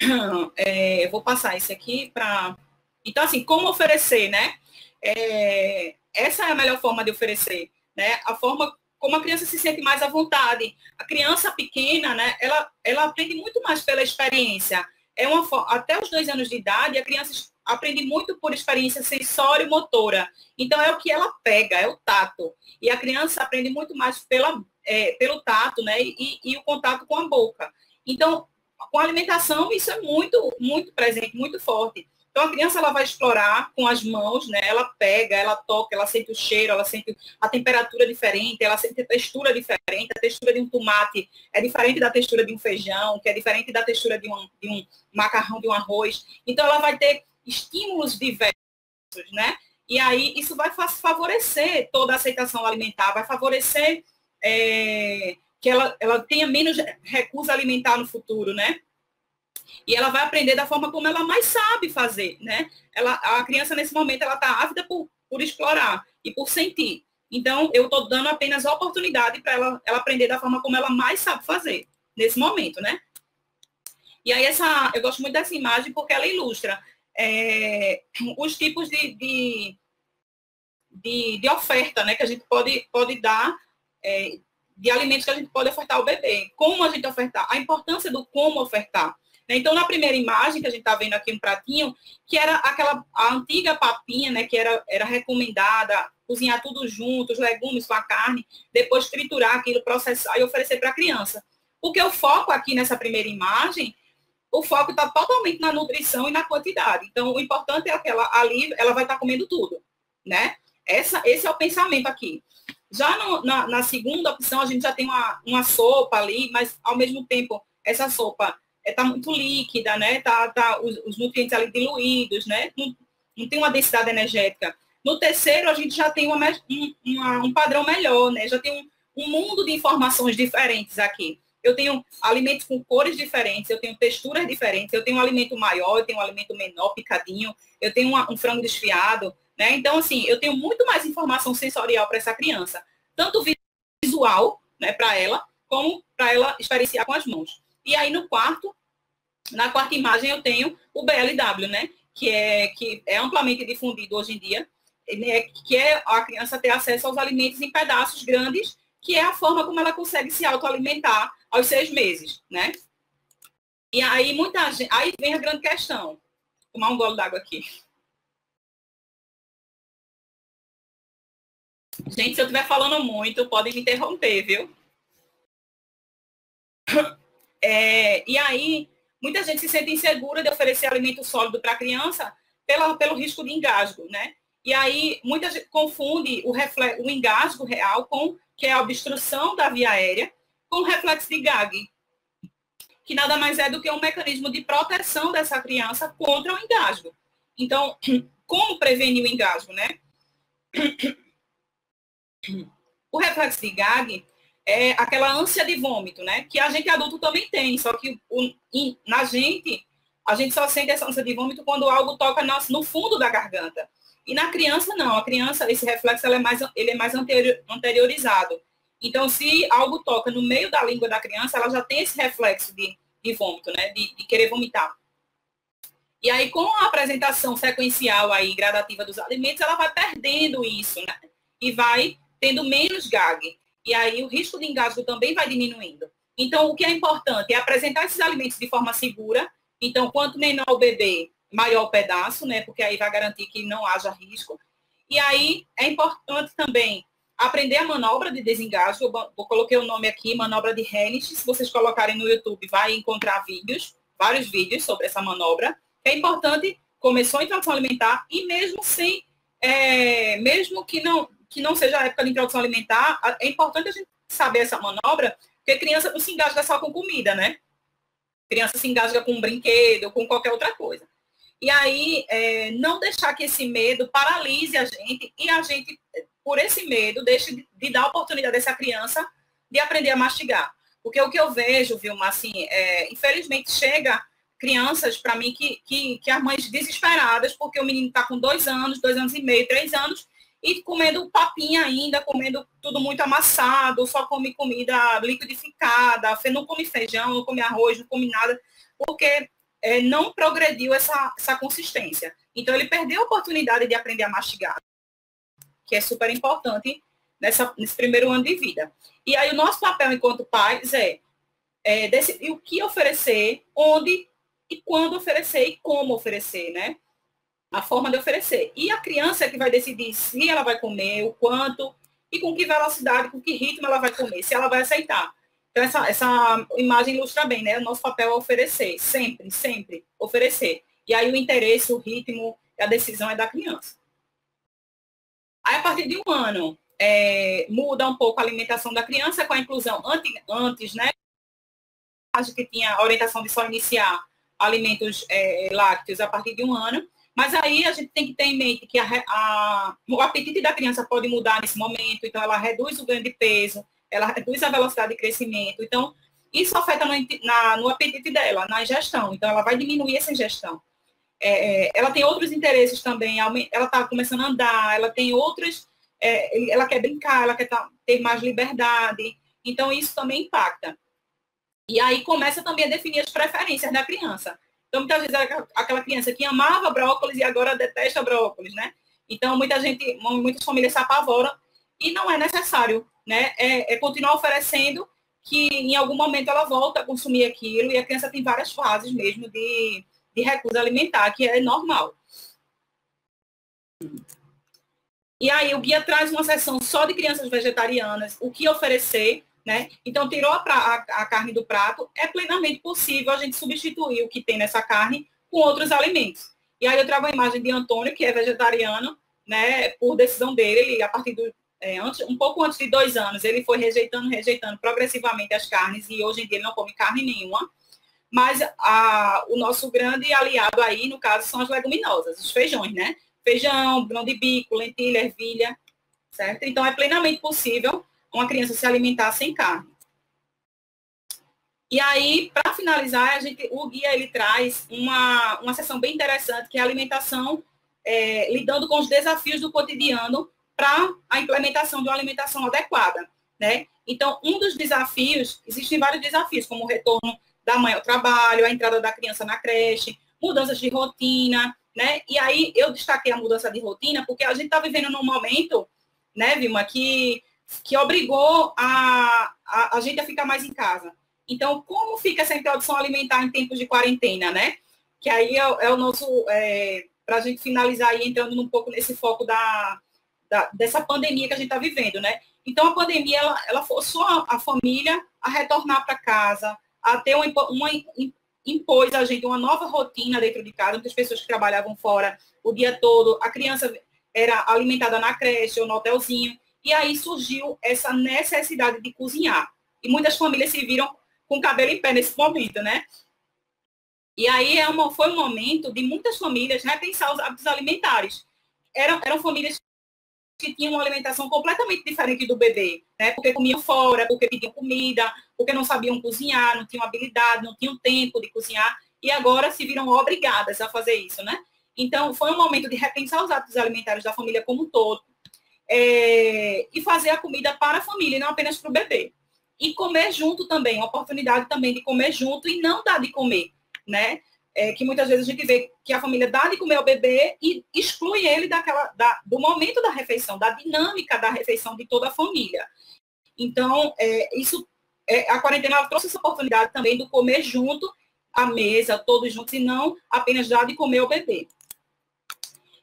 É, vou passar esse aqui para. Então, assim, como oferecer, né? É, essa é a melhor forma de oferecer, né? A forma como a criança se sente mais à vontade. A criança pequena, né? Ela, ela aprende muito mais pela experiência. É uma até os dois anos de idade, a criança aprende muito por experiência sensório-motora. Então, é o que ela pega, é o tato. E a criança aprende muito mais pela, é, pelo tato, né? E, e, o contato com a boca. Então, com a alimentação, isso é muito, muito presente, muito forte. Então, a criança ela vai explorar com as mãos, né? Ela pega, ela toca, ela sente o cheiro, ela sente a temperatura diferente, ela sente a textura diferente. A textura de um tomate é diferente da textura de um feijão, que é diferente da textura de um, de um macarrão, de um arroz. Então, ela vai ter estímulos diversos, né? E aí isso vai favorecer toda a aceitação alimentar, vai favorecer é, que ela, ela tenha menos recurso alimentar no futuro, né? E ela vai aprender da forma como ela mais sabe fazer, né? Ela, a criança, nesse momento, ela está ávida por, por explorar e por sentir. Então, eu estou dando apenas a oportunidade para ela, ela aprender da forma como ela mais sabe fazer, nesse momento, né? E aí, essa, eu gosto muito dessa imagem porque ela ilustra é, os tipos de, de, de, de, oferta, né? Que a gente pode, pode dar é, de alimentos que a gente pode ofertar ao bebê. Como a gente ofertar? A importância do como ofertar. Né? Então, na primeira imagem que a gente está vendo aqui um pratinho, que era aquela a antiga papinha, né? Que era, era recomendada cozinhar tudo junto, os legumes com a carne, depois triturar aquilo, processar e oferecer para a criança. Porque o foco aqui nessa primeira imagem, o foco está totalmente na nutrição e na quantidade. Então, o importante é que ela ali, ela vai estar tá comendo tudo, né? Essa, esse é o pensamento aqui. Já no, na, na, segunda opção, a gente já tem uma, uma sopa ali, mas ao mesmo tempo, essa sopa está é, muito líquida, né? Tá, tá os, os, nutrientes ali diluídos, né? Não, não tem uma densidade energética. No terceiro, a gente já tem uma, uma, um padrão melhor, né? Já tem um, um mundo de informações diferentes aqui. Eu tenho alimentos com cores diferentes, eu tenho texturas diferentes, eu tenho um alimento maior, eu tenho um alimento menor, picadinho, eu tenho uma, um frango desfiado, né? Então, assim, eu tenho muito mais informação sensorial para essa criança, tanto visual, né, para ela, como para ela experienciar com as mãos. E aí, no quarto, na quarta imagem, eu tenho o BLW, né? Que é, que é amplamente difundido hoje em dia, né, que é a criança ter acesso aos alimentos em pedaços grandes, que é a forma como ela consegue se autoalimentar aos seis meses, né? E aí muita gente, aí vem a grande questão. Vou tomar um gole d'água aqui. Gente, se eu estiver falando muito, podem me interromper, viu? É, e aí, muita gente se sente insegura de oferecer alimento sólido para a criança pela, pelo risco de engasgo, né? E aí, muita gente confunde o, o engasgo real com que é a obstrução da via aérea, com reflexo de gag, que nada mais é do que um mecanismo de proteção dessa criança contra o engasgo. Então, como prevenir o engasgo, né? O reflexo de gag é aquela ânsia de vômito, né? Que a gente adulto também tem, só que o, na gente, a gente só sente essa ânsia de vômito quando algo toca no fundo da garganta. E na criança, não. A criança, esse reflexo é mais, ele é mais anteriorizado. Então, se algo toca no meio da língua da criança, ela já tem esse reflexo de, de vômito, né? De, de querer vomitar. E aí, com a apresentação sequencial aí, gradativa dos alimentos, ela vai perdendo isso, né? E vai tendo menos gag. E aí, o risco de engasgo também vai diminuindo. Então, o que é importante é apresentar esses alimentos de forma segura. Então, quanto menor o bebê, maior pedaço, né? Porque aí vai garantir que não haja risco. E aí é importante também aprender a manobra de desengajo. Eu, coloquei o nome aqui, manobra de Hennish. Se vocês colocarem no YouTube, vai encontrar vídeos, vários vídeos sobre essa manobra. É importante começou a introdução alimentar e mesmo sem, é, mesmo que não, que não seja a época de introdução alimentar, é importante a gente saber essa manobra, porque criança não se engasga só com comida, né? Criança se engasga com um brinquedo, com qualquer outra coisa. E aí, é, não deixar que esse medo paralise a gente e a gente, por esse medo, deixe de, dar a oportunidade dessa criança de aprender a mastigar. Porque o que eu vejo, Vilma, assim, é, infelizmente chega crianças para mim que, que, que as mães desesperadas, porque o menino está com dois anos, dois anos e meio, três anos, e comendo papinha ainda, comendo tudo muito amassado, só come comida liquidificada, não come feijão, não come arroz, não come nada, porque é, não progrediu essa, essa consistência. Então, ele perdeu a oportunidade de aprender a mastigar, que é super importante nessa, nesse primeiro ano de vida. E aí, o nosso papel enquanto pais é, é decidir o que oferecer, onde e quando oferecer e como oferecer, né? A forma de oferecer. E a criança é que vai decidir se ela vai comer, o quanto e com que velocidade, com que ritmo ela vai comer, se ela vai aceitar. Então, essa, essa imagem ilustra bem, né? O nosso papel é oferecer, sempre, sempre oferecer. E aí o interesse, o ritmo, a decisão é da criança. Aí, a partir de um ano, é, muda um pouco a alimentação da criança com a inclusão antes, antes né? Acho que tinha a orientação de só iniciar alimentos é, lácteos a partir de um ano. Mas aí a gente tem que ter em mente que a, a, o apetite da criança pode mudar nesse momento, então ela reduz o ganho de peso, ela reduz a velocidade de crescimento. Então, isso afeta no, na, no apetite dela, na ingestão. Então, ela vai diminuir essa ingestão. É, é ela tem outros interesses também. Ela está começando a andar, ela tem outros. É, ela quer brincar, ela quer ter mais liberdade. Então, isso também impacta. E aí começa também a definir as preferências da criança. Então, muitas vezes, aquela criança que amava brócolis e agora detesta brócolis, né? Então, muita gente, muitas famílias se apavoram e não é necessário, né? É, é continuar oferecendo que em algum momento ela volta a consumir aquilo e a criança tem várias fases mesmo de, de recusa alimentar, que é normal. E aí o guia traz uma sessão só de crianças vegetarianas, o que oferecer, né? Então tirou a, a, a, carne do prato, é plenamente possível a gente substituir o que tem nessa carne com outros alimentos. E aí eu trago a imagem de Antônio, que é vegetariano, né? Por decisão dele, ele, a partir do é, antes, um pouco antes de dois anos, ele foi rejeitando, rejeitando progressivamente as carnes e hoje em dia ele não come carne nenhuma. Mas a, o nosso grande aliado aí, no caso, são as leguminosas, os feijões, né? feijão, grão de bico, lentilha, ervilha, certo? Então, é plenamente possível uma criança se alimentar sem carne. E aí, para finalizar, a gente, o guia ele traz uma, uma sessão bem interessante, que é a alimentação, é, lidando com os desafios do cotidiano para a implementação de uma alimentação adequada, né? Então, um dos desafios, existem vários desafios, como o retorno da mãe ao trabalho, a entrada da criança na creche, mudanças de rotina, né? E aí eu destaquei a mudança de rotina porque a gente está vivendo num momento, né, Vilma, que, que obrigou a, a, a, gente a ficar mais em casa. Então, como fica essa introdução alimentar em tempos de quarentena, né? Que aí é, é o nosso, é, para a gente finalizar aí, entrando um pouco nesse foco da, da, dessa pandemia que a gente está vivendo, né? Então, a pandemia, ela, ela forçou a, a família a retornar para casa, a ter uma, uma impôs a gente uma nova rotina dentro de casa, muitas pessoas que trabalhavam fora o dia todo, a criança era alimentada na creche ou no hotelzinho, e aí surgiu essa necessidade de cozinhar. E muitas famílias se viram com cabelo em pé nesse momento, né? E aí é uma, foi um momento de muitas famílias repensar os hábitos alimentares. Eram, eram famílias que tinham uma alimentação completamente diferente do bebê, né? Porque comiam fora, porque pediam comida, porque não sabiam cozinhar, não tinham habilidade, não tinham tempo de cozinhar, e agora se viram obrigadas a fazer isso, né? Então, foi um momento de repensar os hábitos alimentares da família como um todo é, e fazer a comida para a família, não apenas para o bebê. E comer junto também, uma oportunidade também de comer junto e não dar de comer, né? É, que muitas vezes a gente vê que a família dá de comer ao bebê e exclui ele daquela, da, do momento da refeição, da dinâmica da refeição de toda a família. Então, é, isso, é, a quarentena trouxe essa oportunidade também do comer junto à mesa, todos juntos, e não apenas dar de comer ao bebê.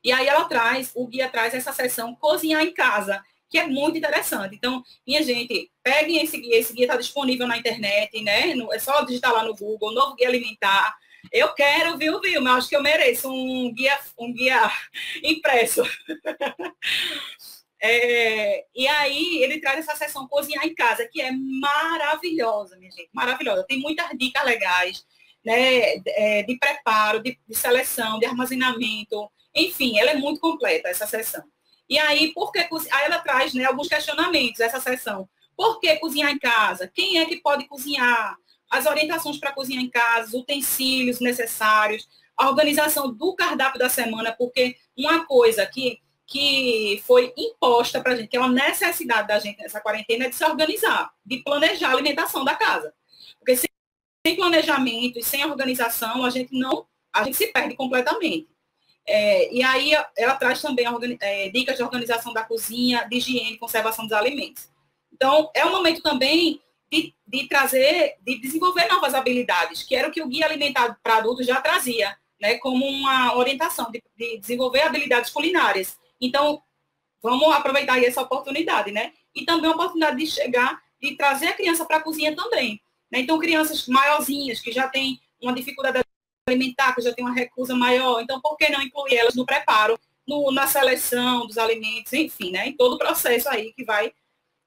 E aí ela traz, o guia traz essa sessão cozinhar em casa, que é muito interessante. Então, minha gente, peguem esse guia, esse guia está disponível na internet, né? É só digitar lá no Google, novo guia alimentar. Eu quero, viu, viu? Mas acho que eu mereço um guia, um guia impresso. É, e aí ele traz essa sessão cozinhar em casa, que é maravilhosa, minha gente, maravilhosa. Tem muitas dicas legais, né? É, de preparo, de, de, seleção, de armazenamento, enfim, ela é muito completa essa sessão. E aí, por que aí ela traz né, alguns questionamentos essa sessão. Por que cozinhar em casa? Quem é que pode cozinhar? As orientações para cozinhar em casa, os utensílios necessários, a organização do cardápio da semana, porque uma coisa que, que foi imposta para a gente, que é uma necessidade da gente nessa quarentena, é de se organizar, de planejar a alimentação da casa. Porque sem, sem planejamento e sem organização, a gente não, a gente se perde completamente. É, e aí ela traz também é, dicas de organização da cozinha, de higiene conservação dos alimentos. Então, é um momento também de, de trazer, de desenvolver novas habilidades, que era o que o Guia Alimentar para Adultos já trazia, né, como uma orientação de, de desenvolver habilidades culinárias. Então, vamos aproveitar essa oportunidade, né? E também a oportunidade de chegar, de trazer a criança para a cozinha também. Né? Então, crianças maiorzinhas, que já têm uma dificuldade alimentar, que já têm uma recusa maior, então, por que não incluir elas no preparo, no, na seleção dos alimentos, enfim, né? Em todo o processo aí que vai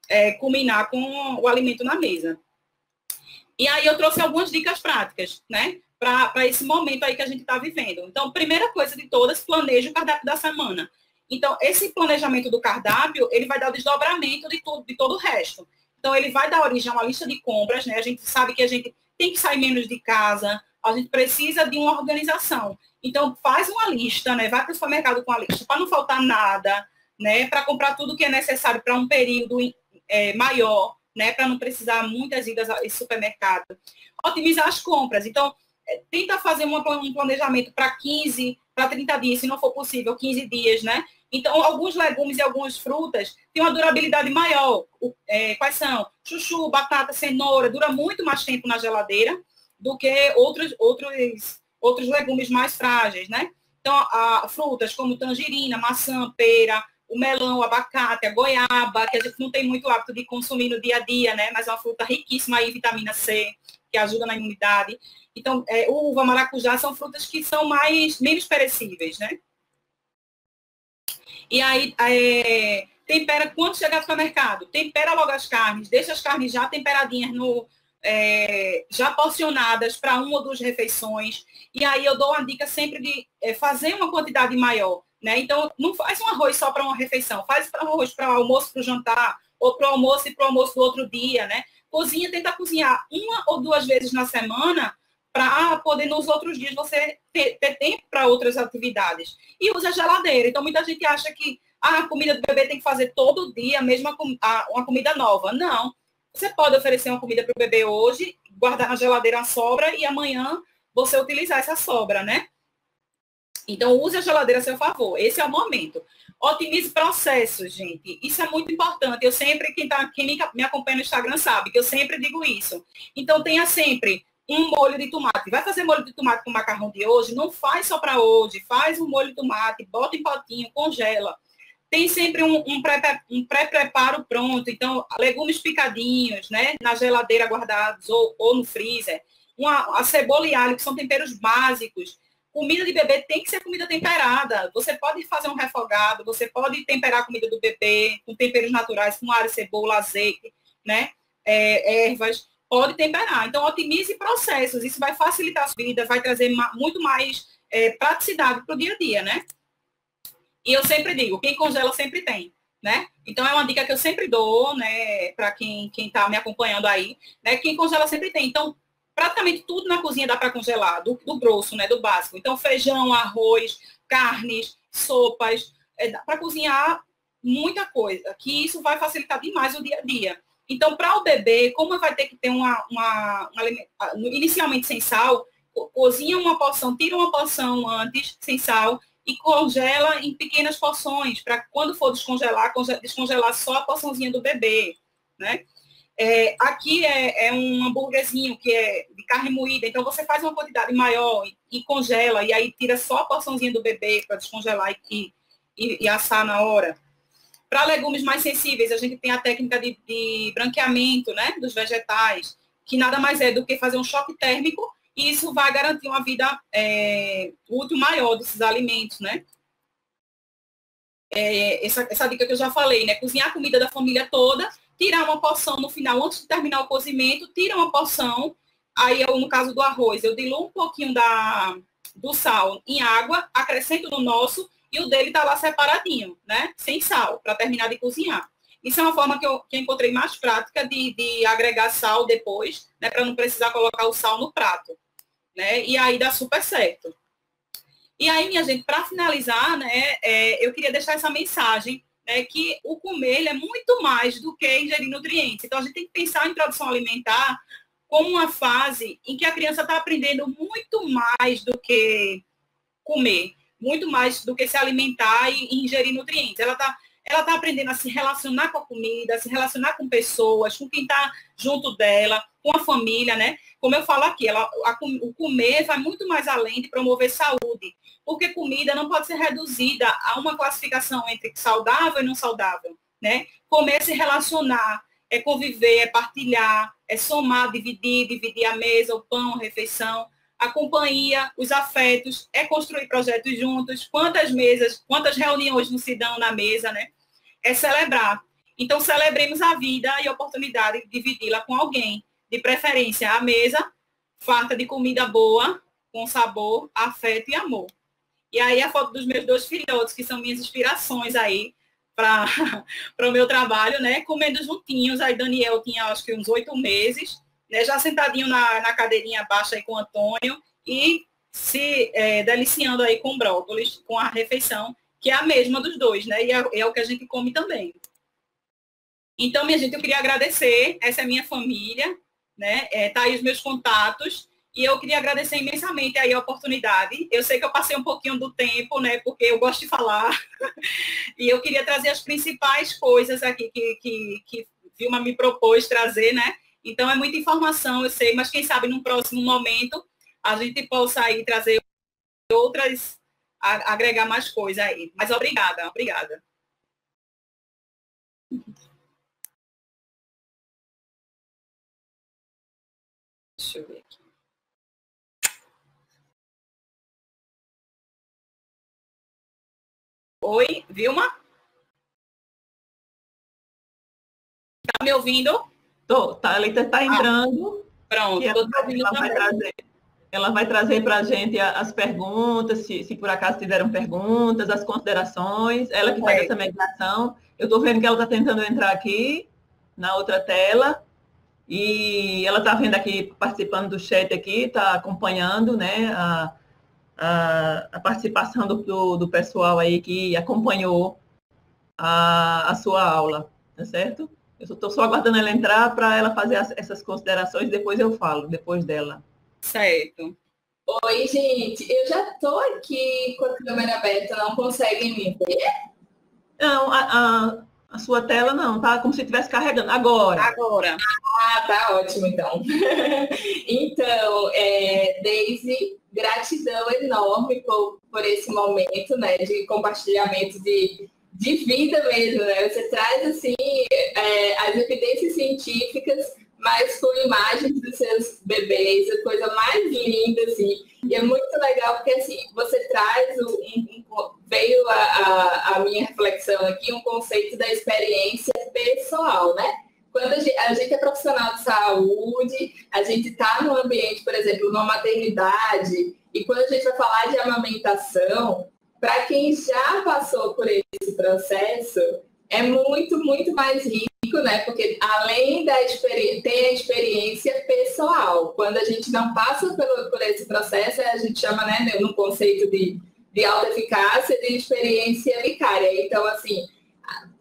é, culminar com o alimento na mesa. E aí eu trouxe algumas dicas práticas, né? Para esse momento aí que a gente está vivendo. Então, primeira coisa de todas, planeje o cardápio da semana. Então, esse planejamento do cardápio, ele vai dar o desdobramento de, tudo, de todo o resto. Então, ele vai dar origem a uma lista de compras, né? A gente sabe que a gente tem que sair menos de casa, a gente precisa de uma organização. Então, faz uma lista, né? Vai para o supermercado com a lista, para não faltar nada, né? Para comprar tudo que é necessário para um período é, maior, né, para não precisar muitas idas a esse supermercado. Otimizar as compras. Então, é, tenta fazer uma, um planejamento para 15, para 30 dias, se não for possível, 15 dias, né? Então, alguns legumes e algumas frutas têm uma durabilidade maior. O, é, quais são? Chuchu, batata, cenoura, dura muito mais tempo na geladeira do que outros, outros, outros legumes mais frágeis, né? Então, a, frutas como tangerina, maçã, pera, o melão, o abacate, a goiaba, que a gente não tem muito hábito de consumir no dia a dia, né? Mas é uma fruta riquíssima em vitamina C, que ajuda na imunidade. Então, é, uva, maracujá são frutas que são mais menos perecíveis, né? E aí, é, tempera, quando chegar no supermercado, tempera logo as carnes, deixa as carnes já temperadinhas, no, é, já porcionadas para uma ou duas refeições. E aí eu dou uma dica sempre de é, fazer uma quantidade maior. Né? Então, não faz um arroz só para uma refeição, faz para arroz para o almoço, para o jantar, ou para o almoço e para o almoço do outro dia. Né? Cozinha, tenta cozinhar uma ou duas vezes na semana para poder nos outros dias você ter, ter tempo para outras atividades. E usa a geladeira. Então, muita gente acha que ah, a comida do bebê tem que fazer todo dia, mesmo uma comida nova. Não. Você pode oferecer uma comida para o bebê hoje, guardar na geladeira a sobra e amanhã você utilizar essa sobra, né? Então, use a geladeira a seu favor. Esse é o momento. Otimize processos, gente. Isso é muito importante. Eu sempre, quem, tá, quem me acompanha no Instagram sabe que eu sempre digo isso. Então, tenha sempre um molho de tomate. Vai fazer molho de tomate com macarrão de hoje? Não faz só para hoje. Faz um molho de tomate, bota em potinho, congela. Tem sempre um, um pré-preparo pronto. Então, legumes picadinhos, né? Na geladeira guardados ou, ou no freezer. Uma, a cebola e alho, que são temperos básicos. Comida de bebê tem que ser comida temperada. Você pode fazer um refogado, você pode temperar a comida do bebê com temperos naturais, com alho, cebola, azeite, né? É, ervas pode temperar. Então, otimize processos. Isso vai facilitar a sua vida, vai trazer muito mais é, praticidade para o dia a dia, né? E eu sempre digo, quem congela sempre tem, né? Então, é uma dica que eu sempre dou, né, para quem está me acompanhando aí, né? Quem congela sempre tem. Então, praticamente tudo na cozinha dá para congelar, do, do, grosso, né, do básico. Então, feijão, arroz, carnes, sopas, é, para cozinhar muita coisa, que isso vai facilitar demais o dia a dia. Então, para o bebê, como vai ter que ter uma, uma, uma, inicialmente sem sal, cozinha uma porção, tira uma porção antes sem sal e congela em pequenas porções, para quando for descongelar, descongelar só a porçãozinha do bebê, né? É, aqui é, é, um hambúrguerzinho que é carne moída, então você faz uma quantidade maior e, e congela, e aí tira só a porçãozinha do bebê para descongelar e, e, e assar na hora. Para legumes mais sensíveis, a gente tem a técnica de, de branqueamento né, dos vegetais, que nada mais é do que fazer um choque térmico, e isso vai garantir uma vida é, útil maior desses alimentos, né? É, essa, essa dica que eu já falei, né? Cozinhar a comida da família toda, tirar uma porção no final, antes de terminar o cozimento, tira uma porção. Aí, eu, no caso do arroz, eu diluo um pouquinho da, do sal em água, acrescento no nosso e o dele está lá separadinho, né? Sem sal, para terminar de cozinhar. Isso é uma forma que eu, que eu encontrei mais prática de, de agregar sal depois, né? Para não precisar colocar o sal no prato. Né? E aí dá super certo. E aí, minha gente, para finalizar, né, é, eu queria deixar essa mensagem né, que o comer é muito mais do que ingerir nutrientes. Então, a gente tem que pensar em introdução alimentar como uma fase em que a criança está aprendendo muito mais do que comer muito mais do que se alimentar e, ingerir nutrientes. Ela está ela tá aprendendo a se relacionar com a comida, a se relacionar com pessoas, com quem está junto dela, com a família, né? Como eu falo aqui, ela, a, o comer vai muito mais além de promover saúde, porque comida não pode ser reduzida a uma classificação entre saudável e não saudável, né? Comer é se relacionar, é conviver, é partilhar, é somar, dividir, dividir a mesa, o pão, a refeição a companhia, os afetos, é construir projetos juntos, quantas mesas, quantas reuniões não se dão na mesa, né? É celebrar. Então, celebremos a vida e a oportunidade de dividi-la com alguém, de preferência a mesa, farta de comida boa, com sabor, afeto e amor. E aí a foto dos meus dois filhotes, que são minhas inspirações aí para o meu trabalho, né? Comendo juntinhos. Aí Daniel tinha acho que uns oito meses né, já sentadinho na, na cadeirinha baixa aí com o Antônio e se é, deliciando aí com brócolis, com a refeição, que é a mesma dos dois, né? E é, é, o que a gente come também. Então, minha gente, eu queria agradecer, essa é a minha família, né? É, tá aí os meus contatos. E eu queria agradecer imensamente aí a oportunidade. Eu sei que eu passei um pouquinho do tempo, né? Porque eu gosto de falar. e eu queria trazer as principais coisas aqui que, que, que Vilma me propôs trazer, né? Então é muita informação, eu sei, mas quem sabe num próximo momento a gente possa aí trazer outras, agregar mais coisa aí. Mas obrigada, obrigada. Deixa eu ver Oi, Vilma? Tá me ouvindo? Tô, tá, a Leita está ah, entrando. Ah, pronto, ela, ela vai trazer, ela vai trazer para a gente as perguntas, se, se, por acaso tiveram perguntas, as considerações, ela que faz essa mediação. Eu estou vendo que ela está tentando entrar aqui na outra tela. E ela está vendo aqui, participando do chat aqui, está acompanhando né, a, a, a participação do, do, pessoal aí que acompanhou a, a sua aula, tá certo? Eu estou só aguardando ela entrar para ela fazer as, essas considerações, depois eu falo, depois dela. Certo. Oi, gente, eu já estou aqui com a câmera aberta, não conseguem me ver? Não, a, a, a sua tela não, tá como se estivesse carregando. Agora. Agora. Ah, tá ótimo, então. então, é, Daisy, gratidão enorme por, por esse momento, né, de compartilhamento de, de vida mesmo, né? Você traz, assim, é, as evidências científicas mas com imagens dos seus bebês, a coisa mais linda, assim. E é muito legal porque, assim, você traz, um, um, veio a, a, a, minha reflexão aqui, um conceito da experiência pessoal, né? Quando a gente, a gente é profissional de saúde, a gente está no ambiente, por exemplo, numa maternidade, e quando a gente vai falar de amamentação, para quem já passou por esse processo, é muito, muito mais rico né? Porque além da experiência, tem a experiência pessoal. Quando a gente não passa por, por esse processo, a gente chama, né, no conceito de, de alta eficácia, de experiência vicária. Então, assim,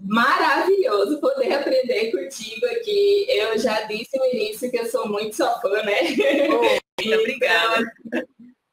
maravilhoso poder aprender contigo aqui. Eu já disse no início que eu sou muito sua fã, né? Oh, obrigada.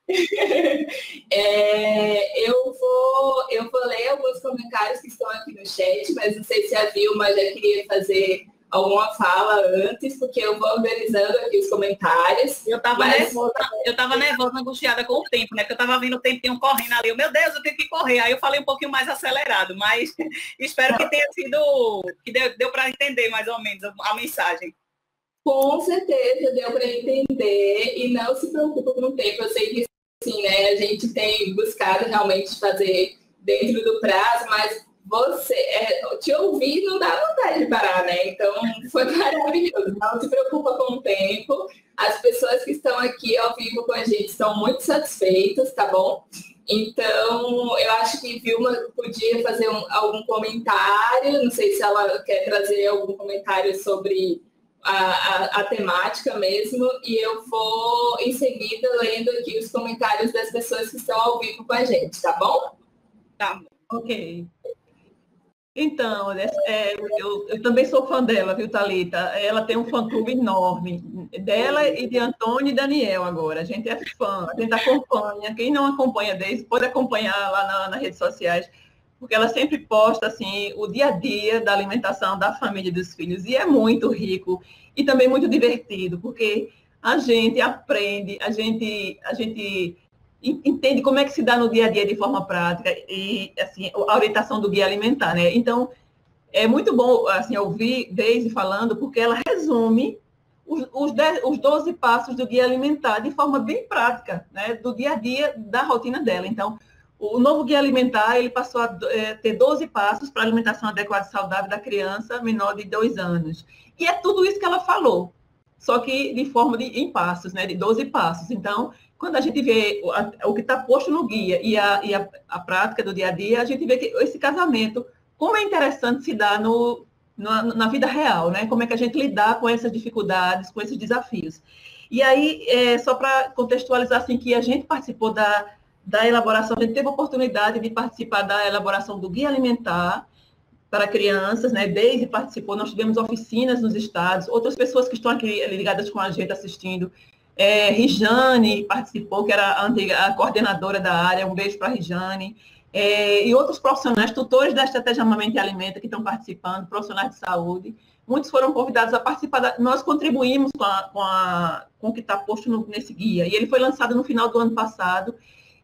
É, eu, vou, eu vou ler alguns comentários que estão aqui no chat, mas não sei se a Vilma já queria fazer alguma fala antes, porque eu vou organizando aqui os comentários. Eu estava nervosa, eu tava nervosa, angustiada com o tempo, né? Porque eu estava vendo o tempinho correndo ali. Eu, meu Deus, eu tenho que correr. Aí eu falei um pouquinho mais acelerado, mas espero que tenha sido, que deu, deu para entender mais ou menos a mensagem. Com certeza deu para entender e não se preocupe com o tempo. Eu sei que assim, né, a gente tem buscado realmente fazer dentro do prazo, mas você é, te ouvir não dá vontade de parar, né? Então foi maravilhoso. Não se preocupa com o tempo. As pessoas que estão aqui ao vivo com a gente estão muito satisfeitas, tá bom? Então, eu acho que Vilma podia fazer um, algum comentário, não sei se ela quer trazer algum comentário sobre a, a, a, temática mesmo e eu vou em seguida lendo aqui os comentários das pessoas que estão ao vivo com a gente, tá bom? Tá, ok. Então, é, eu, eu, também sou fã dela, viu, Thalita? Ela tem um fã-clube enorme, dela e de Antônio e Daniel agora. A gente é fã, a gente acompanha. Quem não acompanha desde pode acompanhar lá na, nas redes sociais porque ela sempre posta assim o dia a dia da alimentação da família e dos filhos e é muito rico e também muito divertido, porque a gente aprende, a gente a gente entende como é que se dá no dia a dia de forma prática e assim a orientação do guia alimentar, né? Então é muito bom assim ouvir Deise falando porque ela resume os, os, 10, os 12 passos do guia alimentar de forma bem prática, né? Do dia a dia da rotina dela. Então o novo guia alimentar, ele passou a é, ter 12 passos para alimentação adequada e saudável da criança menor de dois anos. E é tudo isso que ela falou, só que de forma de em passos, né, de 12 passos. Então, quando a gente vê o, a, o que está posto no guia e, a, e a, a, prática do dia a dia, a gente vê que esse casamento, como é interessante se dar no, na, na vida real, né? Como é que a gente lidar com essas dificuldades, com esses desafios. E aí, é, só para contextualizar, assim, que a gente participou da da elaboração, a gente teve a oportunidade de participar da elaboração do guia alimentar para crianças, né? Desde participou, nós tivemos oficinas nos estados, outras pessoas que estão aqui ligadas com a gente assistindo, É, Rijane participou, que era a, antiga, a coordenadora da área, um beijo para Rijane. É, e outros profissionais, tutores da estratégia Amamento e Alimenta que estão participando, profissionais de saúde. Muitos foram convidados a participar. Da, nós contribuímos com, a, com, a, com o que está posto no, nesse guia. E ele foi lançado no final do ano passado.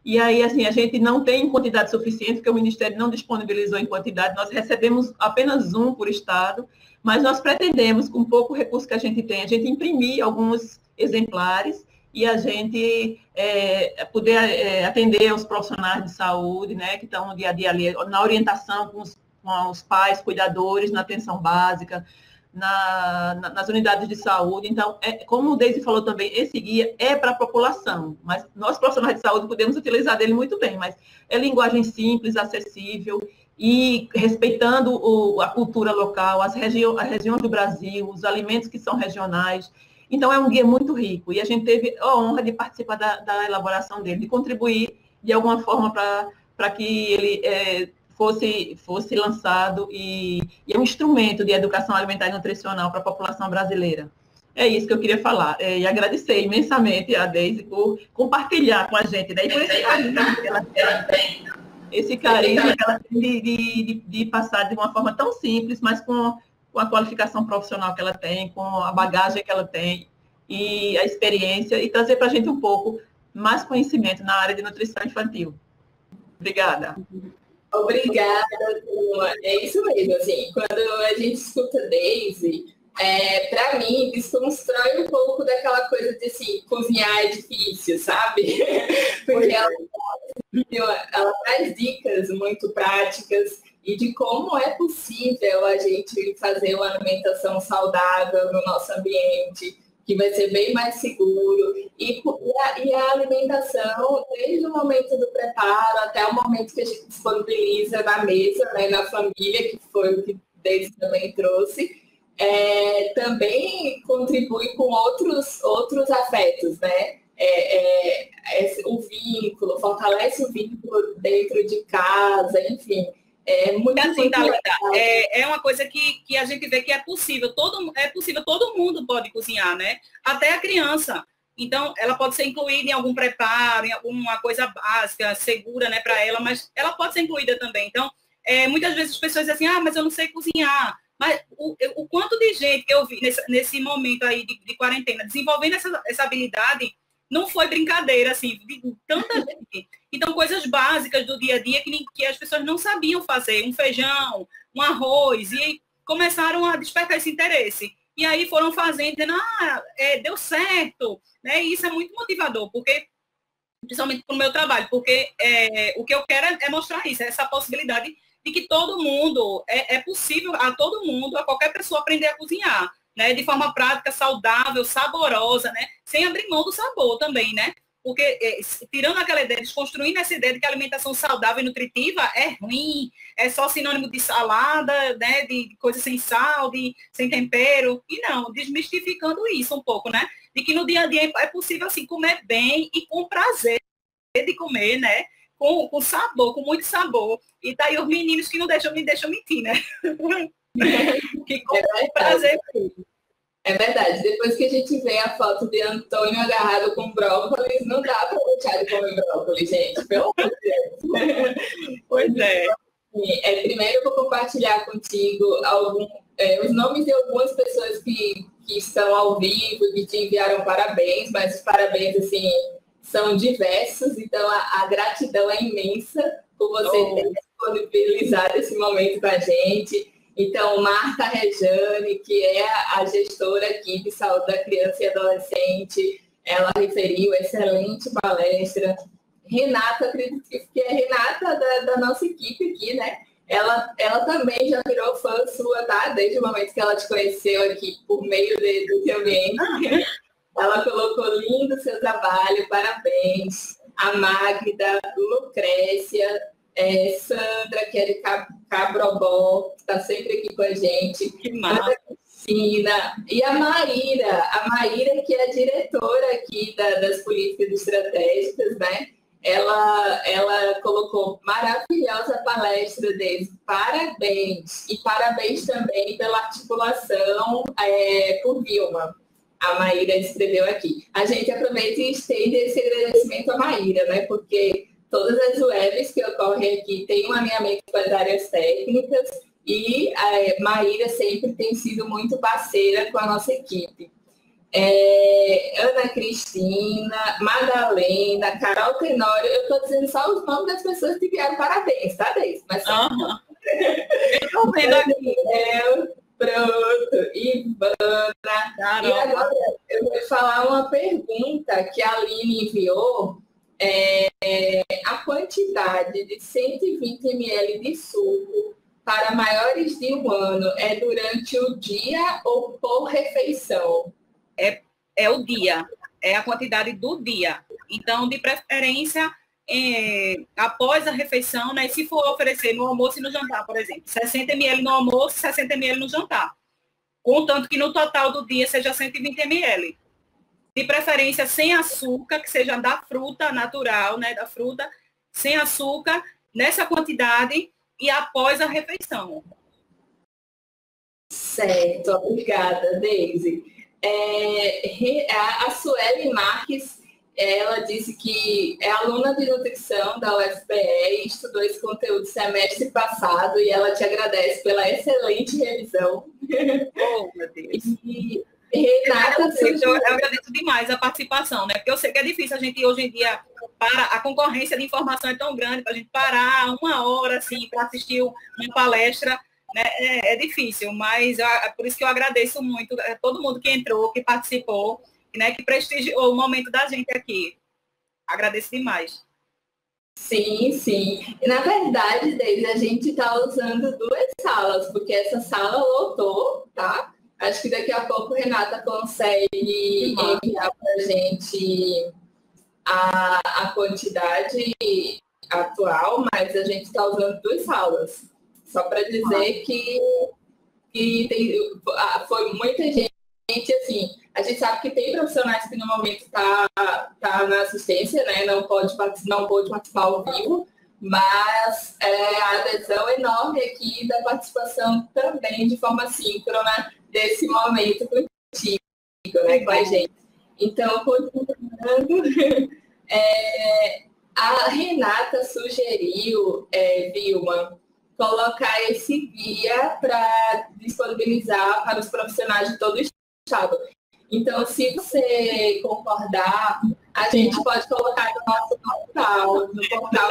E aí, assim, a gente não tem quantidade suficiente, porque o Ministério não disponibilizou em quantidade. Nós recebemos apenas um por estado, mas nós pretendemos, com pouco recurso que a gente tem, a gente imprimir alguns exemplares e a gente é, poder é, atender os profissionais de saúde, né, que estão no dia a dia ali, na orientação com os, com os pais, cuidadores, na atenção básica, na, na, nas unidades de saúde. Então, é, como o Deise falou também, esse guia é para a população, mas nós profissionais de saúde podemos utilizar dele muito bem, mas é linguagem simples, acessível e respeitando o, a cultura local, as, regi as regiões do Brasil, os alimentos que são regionais. Então, é um guia muito rico. E a gente teve a honra de participar da, da elaboração dele, de contribuir de alguma forma para que ele é, fosse, fosse lançado e, e, é um instrumento de educação alimentar e nutricional para a população brasileira. É isso que eu queria falar. É, e agradecer imensamente a Deise por compartilhar com a gente, né? E por esse carinho que ela tem, esse carinho que ela tem de, de, de, passar de uma forma tão simples, mas com com a qualificação profissional que ela tem, com a bagagem que ela tem e a experiência, e trazer para a gente um pouco mais conhecimento na área de nutrição infantil. Obrigada. Obrigada, É isso mesmo, assim, quando a gente escuta Daisy, é, para mim, desconstrói um pouco daquela coisa de assim, cozinhar é difícil, sabe? Porque ela, ela traz dicas muito práticas e de como é possível a gente fazer uma alimentação saudável no nosso ambiente, que vai ser bem mais seguro. E, a, e a alimentação, desde o momento do preparo até o momento que a gente disponibiliza na mesa, né, na família, que foi o que Deise também trouxe, é, também contribui com outros, outros afetos, né? É, é, é o vínculo, fortalece o vínculo dentro de casa, enfim. É muito, assim, muito é, é uma coisa que, que a gente vê que é possível. Todo, é possível, todo mundo pode cozinhar, né? Até a criança. Então, ela pode ser incluída em algum preparo, em alguma coisa básica, segura, né, para ela, mas ela pode ser incluída também. Então, é, muitas vezes as pessoas dizem assim, ah, mas eu não sei cozinhar. Mas o, o quanto de gente que eu vi nesse, nesse momento aí de, de quarentena desenvolvendo essa, essa habilidade não foi brincadeira, assim, de tanta gente. Então, coisas básicas do dia a dia que, que as pessoas não sabiam fazer, um feijão, um arroz, e começaram a despertar esse interesse. E aí foram fazendo, dizendo, ah, é, deu certo. Né? E isso é muito motivador, porque, principalmente para o meu trabalho, porque é, o que eu quero é, é, mostrar isso, essa possibilidade de que todo mundo, é, é possível a todo mundo, a qualquer pessoa aprender a cozinhar né, de forma prática, saudável, saborosa, né, sem abrir mão do sabor também, né? Porque é, tirando aquela ideia, desconstruindo essa ideia de que a alimentação saudável e nutritiva é ruim, é só sinônimo de salada, né, de coisa sem sal, de, sem tempero, e não, desmistificando isso um pouco, né? De que no dia a dia é possível assim comer bem e com prazer de comer, né? Com, com sabor, com muito sabor. E tá aí os meninos que não deixam, me deixam mentir, né? que com é prazer. É verdade. Depois que a gente vê a foto de Antônio agarrado com brócolis, não dá para deixar de comer brócolis, gente. Pelo amor de Deus. Pois é. é. Primeiro eu vou compartilhar contigo algum, é, os nomes de algumas pessoas que, que estão ao vivo, que te enviaram parabéns, mas os parabéns, assim, são diversos, então a, a gratidão é imensa por você oh. ter disponibilizado esse momento com a gente. Então, Marta Rejane, que é a gestora aqui de saúde da criança e adolescente, ela referiu excelente palestra. Renata, acredito que é Renata da, da, nossa equipe aqui, né? Ela, ela também já virou fã sua, tá? Desde o momento que ela te conheceu aqui por meio de, do seu ambiente. Ela colocou lindo seu trabalho, parabéns. A Magda, Lucrécia, é, Sandra, que é de Cabrobó, está sempre aqui com a gente. Que massa. Cristina. E a Maíra, a Maíra, que é diretora aqui da, das políticas estratégicas, né? Ela, ela colocou maravilhosa palestra deles. Parabéns. E parabéns também pela articulação é, por Vilma. a Maíra escreveu aqui. A gente aproveita e estende esse agradecimento à Maíra, né? Porque todas as webs que ocorrem aqui têm um alinhamento com as áreas técnicas e a Maíra sempre tem sido muito parceira com a nossa equipe. É, Ana Cristina, Madalena, Carol Tenório, eu estou dizendo só os nomes das pessoas que vieram parabéns, tá, Deise? Mas uhum. Estou vendo aqui. Pronto, Ivana. Caramba. E agora eu vou falar uma pergunta que a Aline enviou. É, a quantidade de 120 ml de suco para maiores de um ano é durante o dia ou por refeição? É, é o dia, é a quantidade do dia. Então, de preferência, é, após a refeição, né, se for oferecer no almoço e no jantar, por exemplo, 60 ml no almoço, 60 ml no jantar. Contanto que no total do dia seja 120 ml. De preferência sem açúcar, que seja da fruta natural, né, da fruta, sem açúcar, nessa quantidade e após a refeição. Certo, obrigada, Deise. É, a Sueli Marques ela disse que é aluna de nutrição da UFPE e estudou esse conteúdo semestre passado e ela te agradece pela excelente revisão. Oh, meu Deus. E, Renata, eu, eu agradeço demais a participação, né? Porque eu sei que é difícil a gente hoje em dia para a concorrência de informação é tão grande para a gente parar uma hora assim para assistir uma palestra, né? É, é difícil, mas eu, é por isso que eu agradeço muito a todo mundo que entrou, que participou né, que prestigiou o momento da gente aqui. Agradeço demais. Sim, sim. na verdade, Deise, a gente está usando duas salas, porque essa sala lotou, tá? Acho que daqui a pouco Renata consegue enviar para a gente a, a quantidade atual, mas a gente está usando duas salas. Só para dizer que, que tem, foi muita gente, assim, a gente sabe que tem profissionais que no momento está tá na assistência, né? Não pode, não pode participar ao vivo, mas é, a adesão enorme aqui da participação também de forma síncrona desse momento contigo, né, com a gente. Então, continuando, é, a Renata sugeriu, é, Vilma, colocar esse guia para disponibilizar para os profissionais de todo o estado. Então, se você concordar, a gente pode colocar no nosso portal, no portal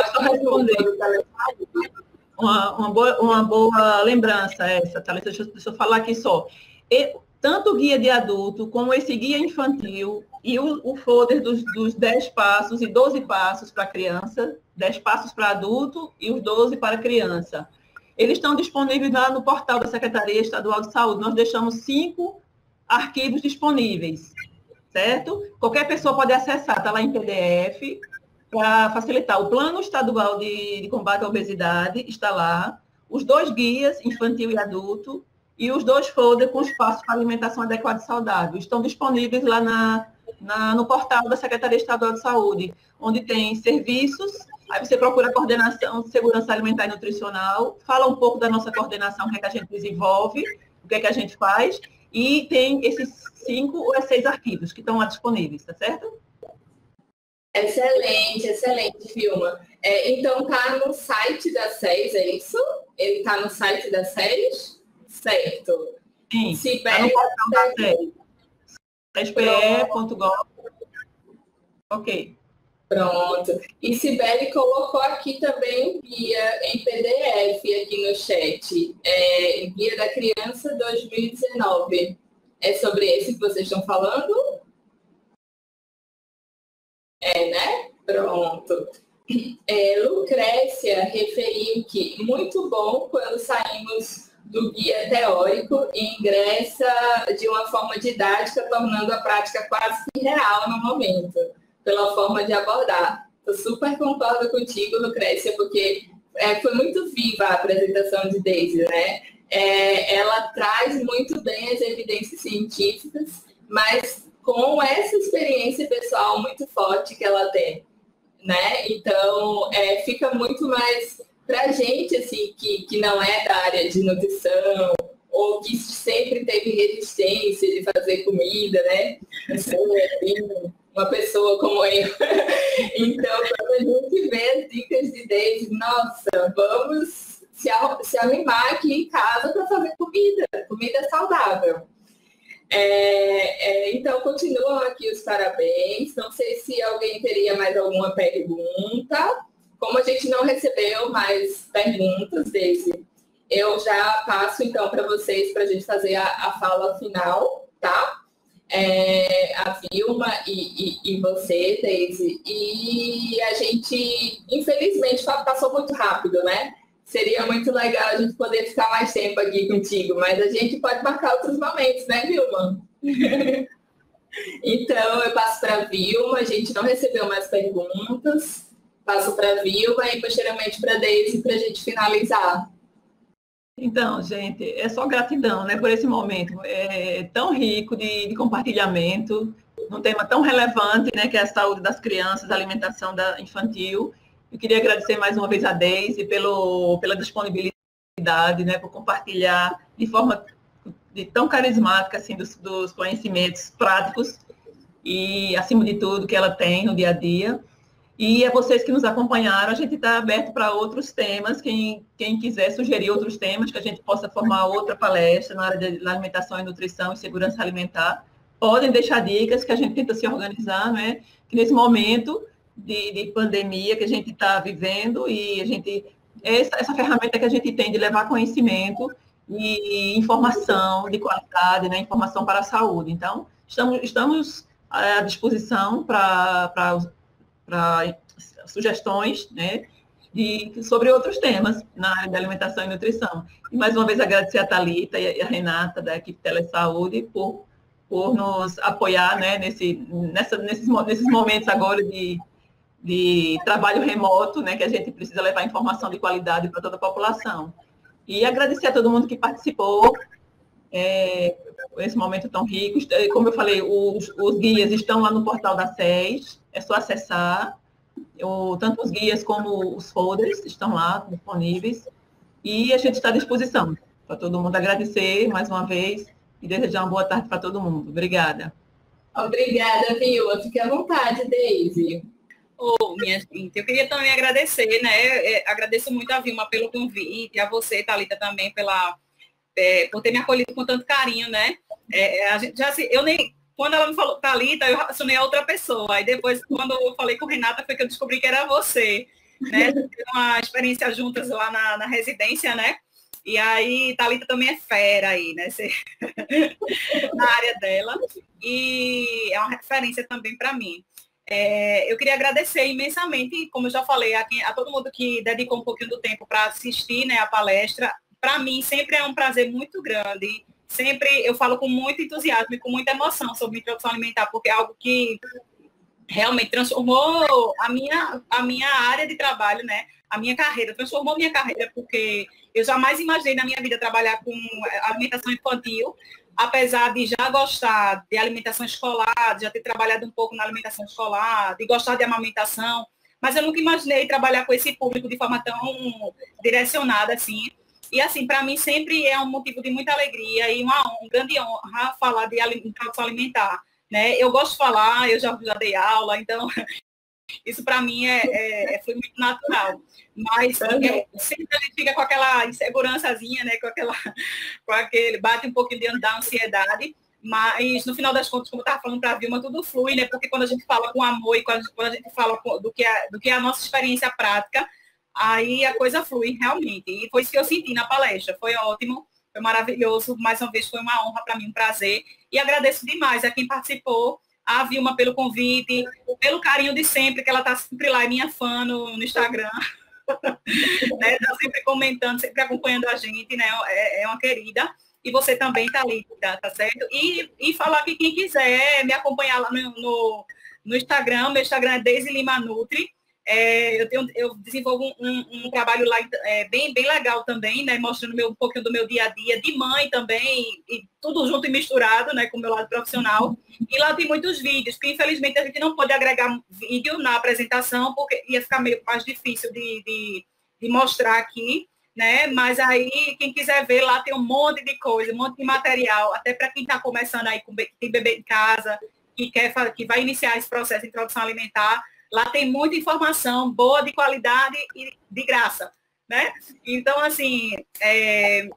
uma, uma, boa, uma boa lembrança essa, Thalita. Deixa, deixa eu falar aqui só. E, tanto o guia de adulto como esse guia infantil e o, o folder dos, dos 10 passos e 12 passos para criança, 10 passos para adulto e os 12 para criança. Eles estão disponíveis lá no portal da Secretaria Estadual de Saúde. Nós deixamos cinco arquivos disponíveis, certo? Qualquer pessoa pode acessar, está lá em PDF, para facilitar. O Plano Estadual de, de, Combate à Obesidade está lá, os dois guias, infantil e adulto, e os dois folders com espaço para alimentação adequada e saudável. Estão disponíveis lá na, na, no portal da Secretaria Estadual de Saúde, onde tem serviços, aí você procura a coordenação de segurança alimentar e nutricional, fala um pouco da nossa coordenação, o que, é que a gente desenvolve, o que, é que a gente faz, e tem esses cinco ou seis arquivos que estão lá disponíveis, tá certo? Excelente, excelente, Vilma. É, então tá no site da SES, é isso? Ele está no site da SES? Certo. Sim, Se tá no portal da SES. SPE.gov. Ok. Pronto. E Sibeli colocou aqui também um guia em PDF aqui no chat. É, guia da Criança 2019. É sobre esse que vocês estão falando? É, né? Pronto. É, Lucrécia referiu que muito bom quando saímos do guia teórico e ingressa de uma forma didática, tornando a prática quase real no momento pela forma de abordar. Eu super concordo contigo, Lucrécia, porque é, foi muito viva a apresentação de Daisy, né? É, ela traz muito bem as evidências científicas, mas com essa experiência pessoal muito forte que ela tem, né? Então, é, fica muito mais para gente, assim, que, que não é da área de nutrição ou que sempre teve resistência de fazer comida, né? Assim, uma pessoa como eu. Então, quando a gente vê as dicas de Deise, nossa, vamos se, se animar aqui em casa para fazer comida, comida saudável. É, é, então, continuam aqui os parabéns. Não sei se alguém teria mais alguma pergunta. Como a gente não recebeu mais perguntas desse, eu já passo então para vocês para a gente fazer a, a, fala final, tá? É, a Vilma e, e, e você, Deise. E a gente, infelizmente, passou muito rápido, né? Seria muito legal a gente poder ficar mais tempo aqui contigo, mas a gente pode marcar outros momentos, né, Vilma? então, eu passo para a Vilma, a gente não recebeu mais perguntas. Passo para a Vilma e posteriormente para a Deise para a gente finalizar. Então, gente, é só gratidão né, por esse momento é tão rico de, de compartilhamento, um tema tão relevante, né, que é a saúde das crianças, a alimentação da infantil. Eu queria agradecer mais uma vez a Deise pelo, pela disponibilidade, né, por compartilhar de forma de tão carismática assim, dos, dos conhecimentos práticos e, acima de tudo, que ela tem no dia a dia. E a vocês que nos acompanharam, a gente está aberto para outros temas. Quem, quem quiser sugerir outros temas, que a gente possa formar outra palestra na área de alimentação e nutrição e segurança alimentar, podem deixar dicas que a gente tenta se organizar, né? Que nesse momento de, de pandemia que a gente está vivendo e a gente essa, essa ferramenta que a gente tem de levar conhecimento e informação de qualidade, né? Informação para a saúde. Então, estamos, estamos à disposição para para sugestões, né? De, sobre outros temas na área da alimentação e nutrição. E mais uma vez agradecer a Talita e a Renata da equipe Telesaúde por, por nos apoiar né, nesse, nessa, nesses, nesses momentos agora de, de trabalho remoto, né, que a gente precisa levar informação de qualidade para toda a população. E agradecer a todo mundo que participou é, esse momento tão rico. Como eu falei, os, os guias estão lá no portal da SES, é só acessar. O, tanto os guias como os folders estão lá disponíveis. E a gente está à disposição para todo mundo agradecer mais uma vez e desejar uma boa tarde para todo mundo. Obrigada. Obrigada, Vilma. Fique à vontade, Daisy. Oh, minha gente, eu queria também agradecer, né? Agradeço muito a Vilma pelo convite, a você, Thalita, também pela, é, por ter me acolhido com tanto carinho, né? É, a gente já se, eu nem, quando ela me falou Thalita, eu relacionei a outra pessoa. Aí depois, quando eu falei com Renata, foi que eu descobri que era você. Né? uma experiência juntas lá na, na residência, né? E aí, Thalita também é fera aí, né? na área dela. E é uma referência também para mim. É, eu queria agradecer imensamente, como eu já falei, a, a, todo mundo que dedicou um pouquinho do tempo para assistir né, a palestra. Para mim, sempre é um prazer muito grande sempre eu falo com muito entusiasmo e com muita emoção sobre introdução alimentar, porque é algo que realmente transformou a minha, a minha área de trabalho, né? A minha carreira, transformou minha carreira, porque eu jamais imaginei na minha vida trabalhar com alimentação infantil, apesar de já gostar de alimentação escolar, de já ter trabalhado um pouco na alimentação escolar, de gostar de amamentação, mas eu nunca imaginei trabalhar com esse público de forma tão direcionada assim. E assim, para mim sempre é um motivo de muita alegria e uma, uma grande honra falar de introdução alimentar. Né? Eu gosto de falar, eu já, já dei aula, então isso para mim é, é, é, foi muito natural. Mas é, sempre a gente fica com aquela insegurançazinha, né? Com aquela, com aquele, bate um pouquinho de, da ansiedade. Mas no final das contas, como eu estava falando para a Vilma, tudo flui, né? Porque quando a gente fala com amor e quando a gente, quando a gente fala do que, é, do que é a nossa experiência prática, aí a coisa flui realmente. E foi isso que eu senti na palestra. Foi ótimo, foi maravilhoso. Mais uma vez foi uma honra para mim, um prazer. E agradeço demais a quem participou, a Vilma pelo convite, pelo carinho de sempre, que ela está sempre lá, é minha fã no, no Instagram. né? Tá sempre comentando, sempre acompanhando a gente, né? É, é uma querida. E você também está ali, tá, tá, certo? E, e falar que quem quiser me acompanhar lá no, no, no Instagram, meu Instagram é Deise Lima Nutri. É, eu, tenho, eu desenvolvo um, um, trabalho lá é, bem, bem legal também, né? Mostrando meu, um pouquinho do meu dia a dia, de mãe também, e, e tudo junto e misturado, né? Com o meu lado profissional. E lá tem muitos vídeos, que infelizmente a gente não pode agregar vídeo na apresentação, porque ia ficar meio mais difícil de, de, de mostrar aqui. né? Mas aí, quem quiser ver, lá tem um monte de coisa, um monte de material, até para quem está começando aí com tem bebê em casa, que quer que vai iniciar esse processo de introdução alimentar, lá tem muita informação boa, de qualidade e de graça, né? Então, assim, é,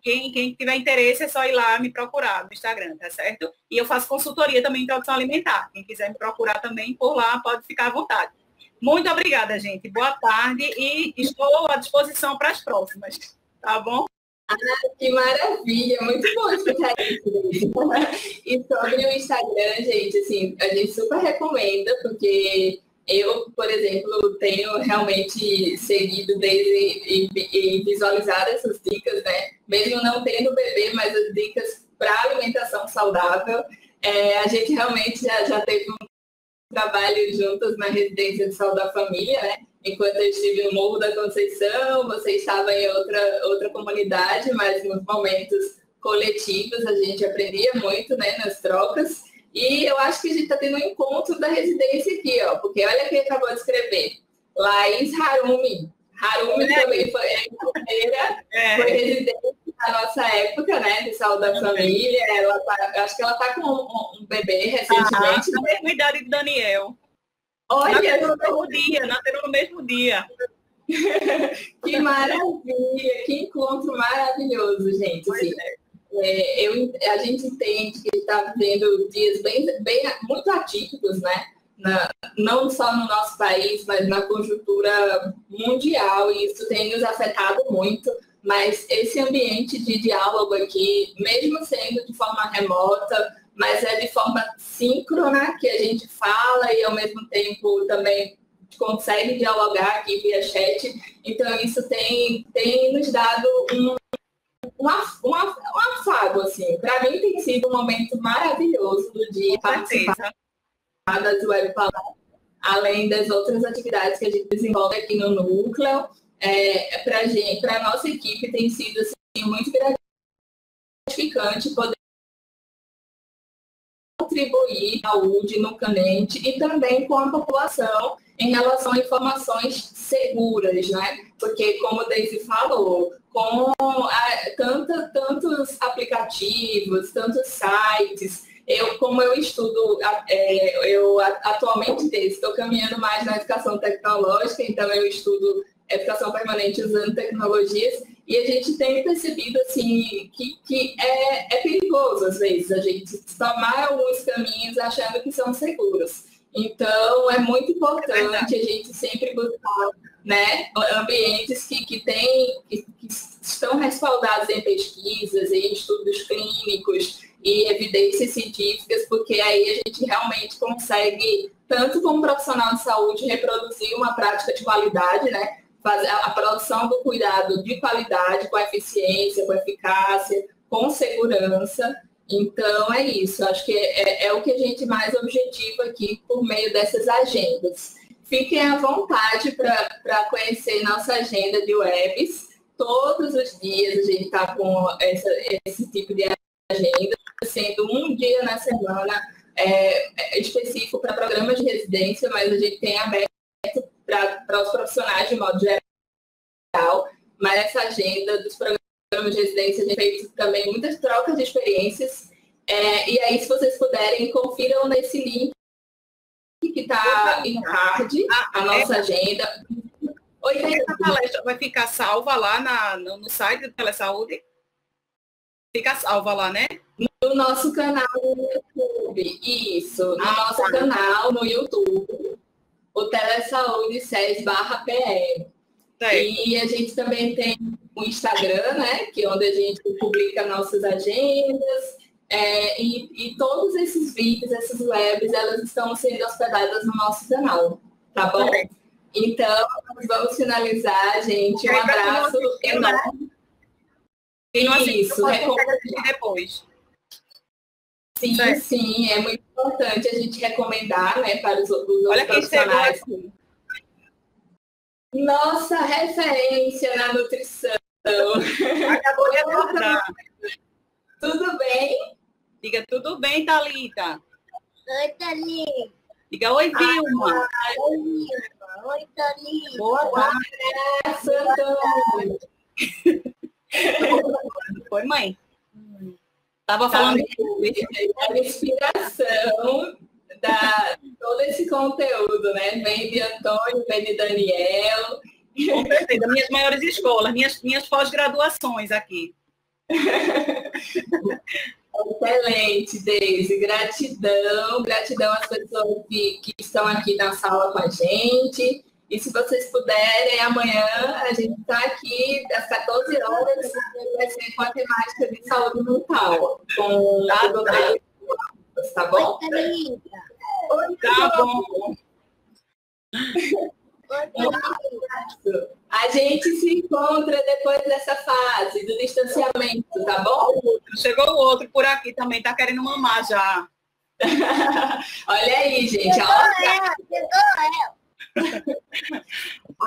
quem, quem tiver interesse é só ir lá me procurar no Instagram, tá certo? E eu faço consultoria também em introdução alimentar. Quem quiser me procurar também por lá, pode ficar à vontade. Muito obrigada, gente. Boa tarde e estou à disposição para as próximas. Tá bom? Ah, que maravilha, muito bom escutar isso. e sobre o Instagram, gente, assim, a gente super recomenda, porque eu, por exemplo, tenho realmente seguido desde e, e visualizado essas dicas, né? Mesmo não tendo bebê, mas as dicas para alimentação saudável. É, a gente realmente já, já teve um trabalho juntas na residência de saúde da família, né? Enquanto eu estive no Morro da Conceição, você estava em outra, outra comunidade, mas nos momentos coletivos a gente aprendia muito, né, nas trocas. E eu acho que a gente está tendo um encontro da residência aqui, ó, porque olha quem acabou de escrever. Laís Harumi. Harumi é. também foi enfermeira, é. foi residente na nossa época, né, de saúde da família. Ela tá, acho que ela está com um, um, bebê recentemente. Ah, mesma idade de Daniel. Olha, no mesmo dia, nasceram no mesmo dia. que maravilha, que encontro maravilhoso, gente. Assim, é, eu, a gente entende que está vivendo dias bem, bem, muito atípicos, né? Na, não só no nosso país, mas na conjuntura mundial, e isso tem nos afetado muito. Mas esse ambiente de diálogo aqui, mesmo sendo de forma remota, mas é de forma síncrona que a gente fala e ao mesmo tempo também consegue dialogar aqui via chat. Então isso tem, tem nos dado um, um, um, um afago, assim. Para mim tem sido um momento maravilhoso do dia participar das web além das outras atividades que a gente desenvolve aqui no núcleo. É, para a nossa equipe tem sido assim, muito gratificante poder contribuir na saúde, no canente e também com a população em relação a informações seguras, né? Porque, como a Daisy falou, com a, tanta, tantos aplicativos, tantos sites, eu, como eu estudo, é, eu atualmente estou caminhando mais na educação tecnológica, então eu estudo educação permanente usando tecnologias, e a gente tem percebido assim que, que é, é perigoso às vezes a gente tomar alguns caminhos achando que são seguros. Então é muito importante é a gente sempre buscar né, ambientes que, que, tem, que, que estão respaldados em pesquisas, em estudos clínicos e evidências científicas, porque aí a gente realmente consegue, tanto como profissional de saúde, reproduzir uma prática de qualidade, né? fazer a produção do cuidado de qualidade, com eficiência, com eficácia, com segurança. Então, é isso. Acho que é, é o que a gente mais objetiva aqui por meio dessas agendas. Fiquem à vontade para conhecer nossa agenda de webs. Todos os dias a gente está com essa, esse tipo de agenda, sendo um dia na semana é, específico para programas de residência, mas a gente tem aberto para os profissionais de modo geral, mas essa agenda dos programas de residência tem feito também muitas trocas de experiências. É, e aí, se vocês puderem, confiram nesse link que está em card, a nossa agenda. Oi, essa palestra vai ficar salva lá na, no, no site do Telesaúde? Fica salva lá, né? No nosso canal no YouTube. Isso, no ah, nosso tá. canal no YouTube o Telesaúde SES barra PR. E a gente também tem o Instagram, né? Que é onde a gente publica nossas agendas. É, e, e, todos esses vídeos, essas webs, elas estão sendo hospedadas no nosso canal, tá bom? Então, vamos finalizar, gente. Um abraço enorme. Isso, recomendo depois. Sim, sim, é muito importante a gente recomendar né, para os, os Olha profissionais. Nossa referência na nutrição. Acabou de abordar. Tudo bem? Diga tudo bem, Thalita. Oi, Thalita. Diga oi, Vilma. oi, Vilma. Oi, Thalita. Boa tarde. Antônio. Foi, mãe? Tava falando de a inspiração da todo esse conteúdo, né? Vem de Antônio, vem de Daniel. Com certeza, minhas maiores escolas, minhas, minhas pós-graduações aqui. Excelente, Deise. Gratidão, gratidão às pessoas que, que estão aqui na sala com a gente. E se vocês puderem, amanhã a gente está aqui às 14 horas, vai ser com a temática de saúde mental, com tá, o doutor tá. tá bom? Oi, tá bom. A gente se encontra depois dessa fase do distanciamento, tá bom? Chegou o outro por aqui também, tá querendo mamar já. Olha aí, gente. Chegou ela, chegou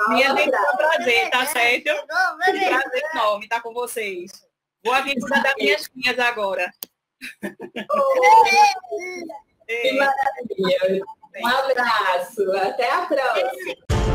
minha gente, é um prazer, tá certo? prazer enorme estar com vocês. Vou aqui cuidar das minhas filhas agora. Que maravilha. Um abraço. Até a próxima.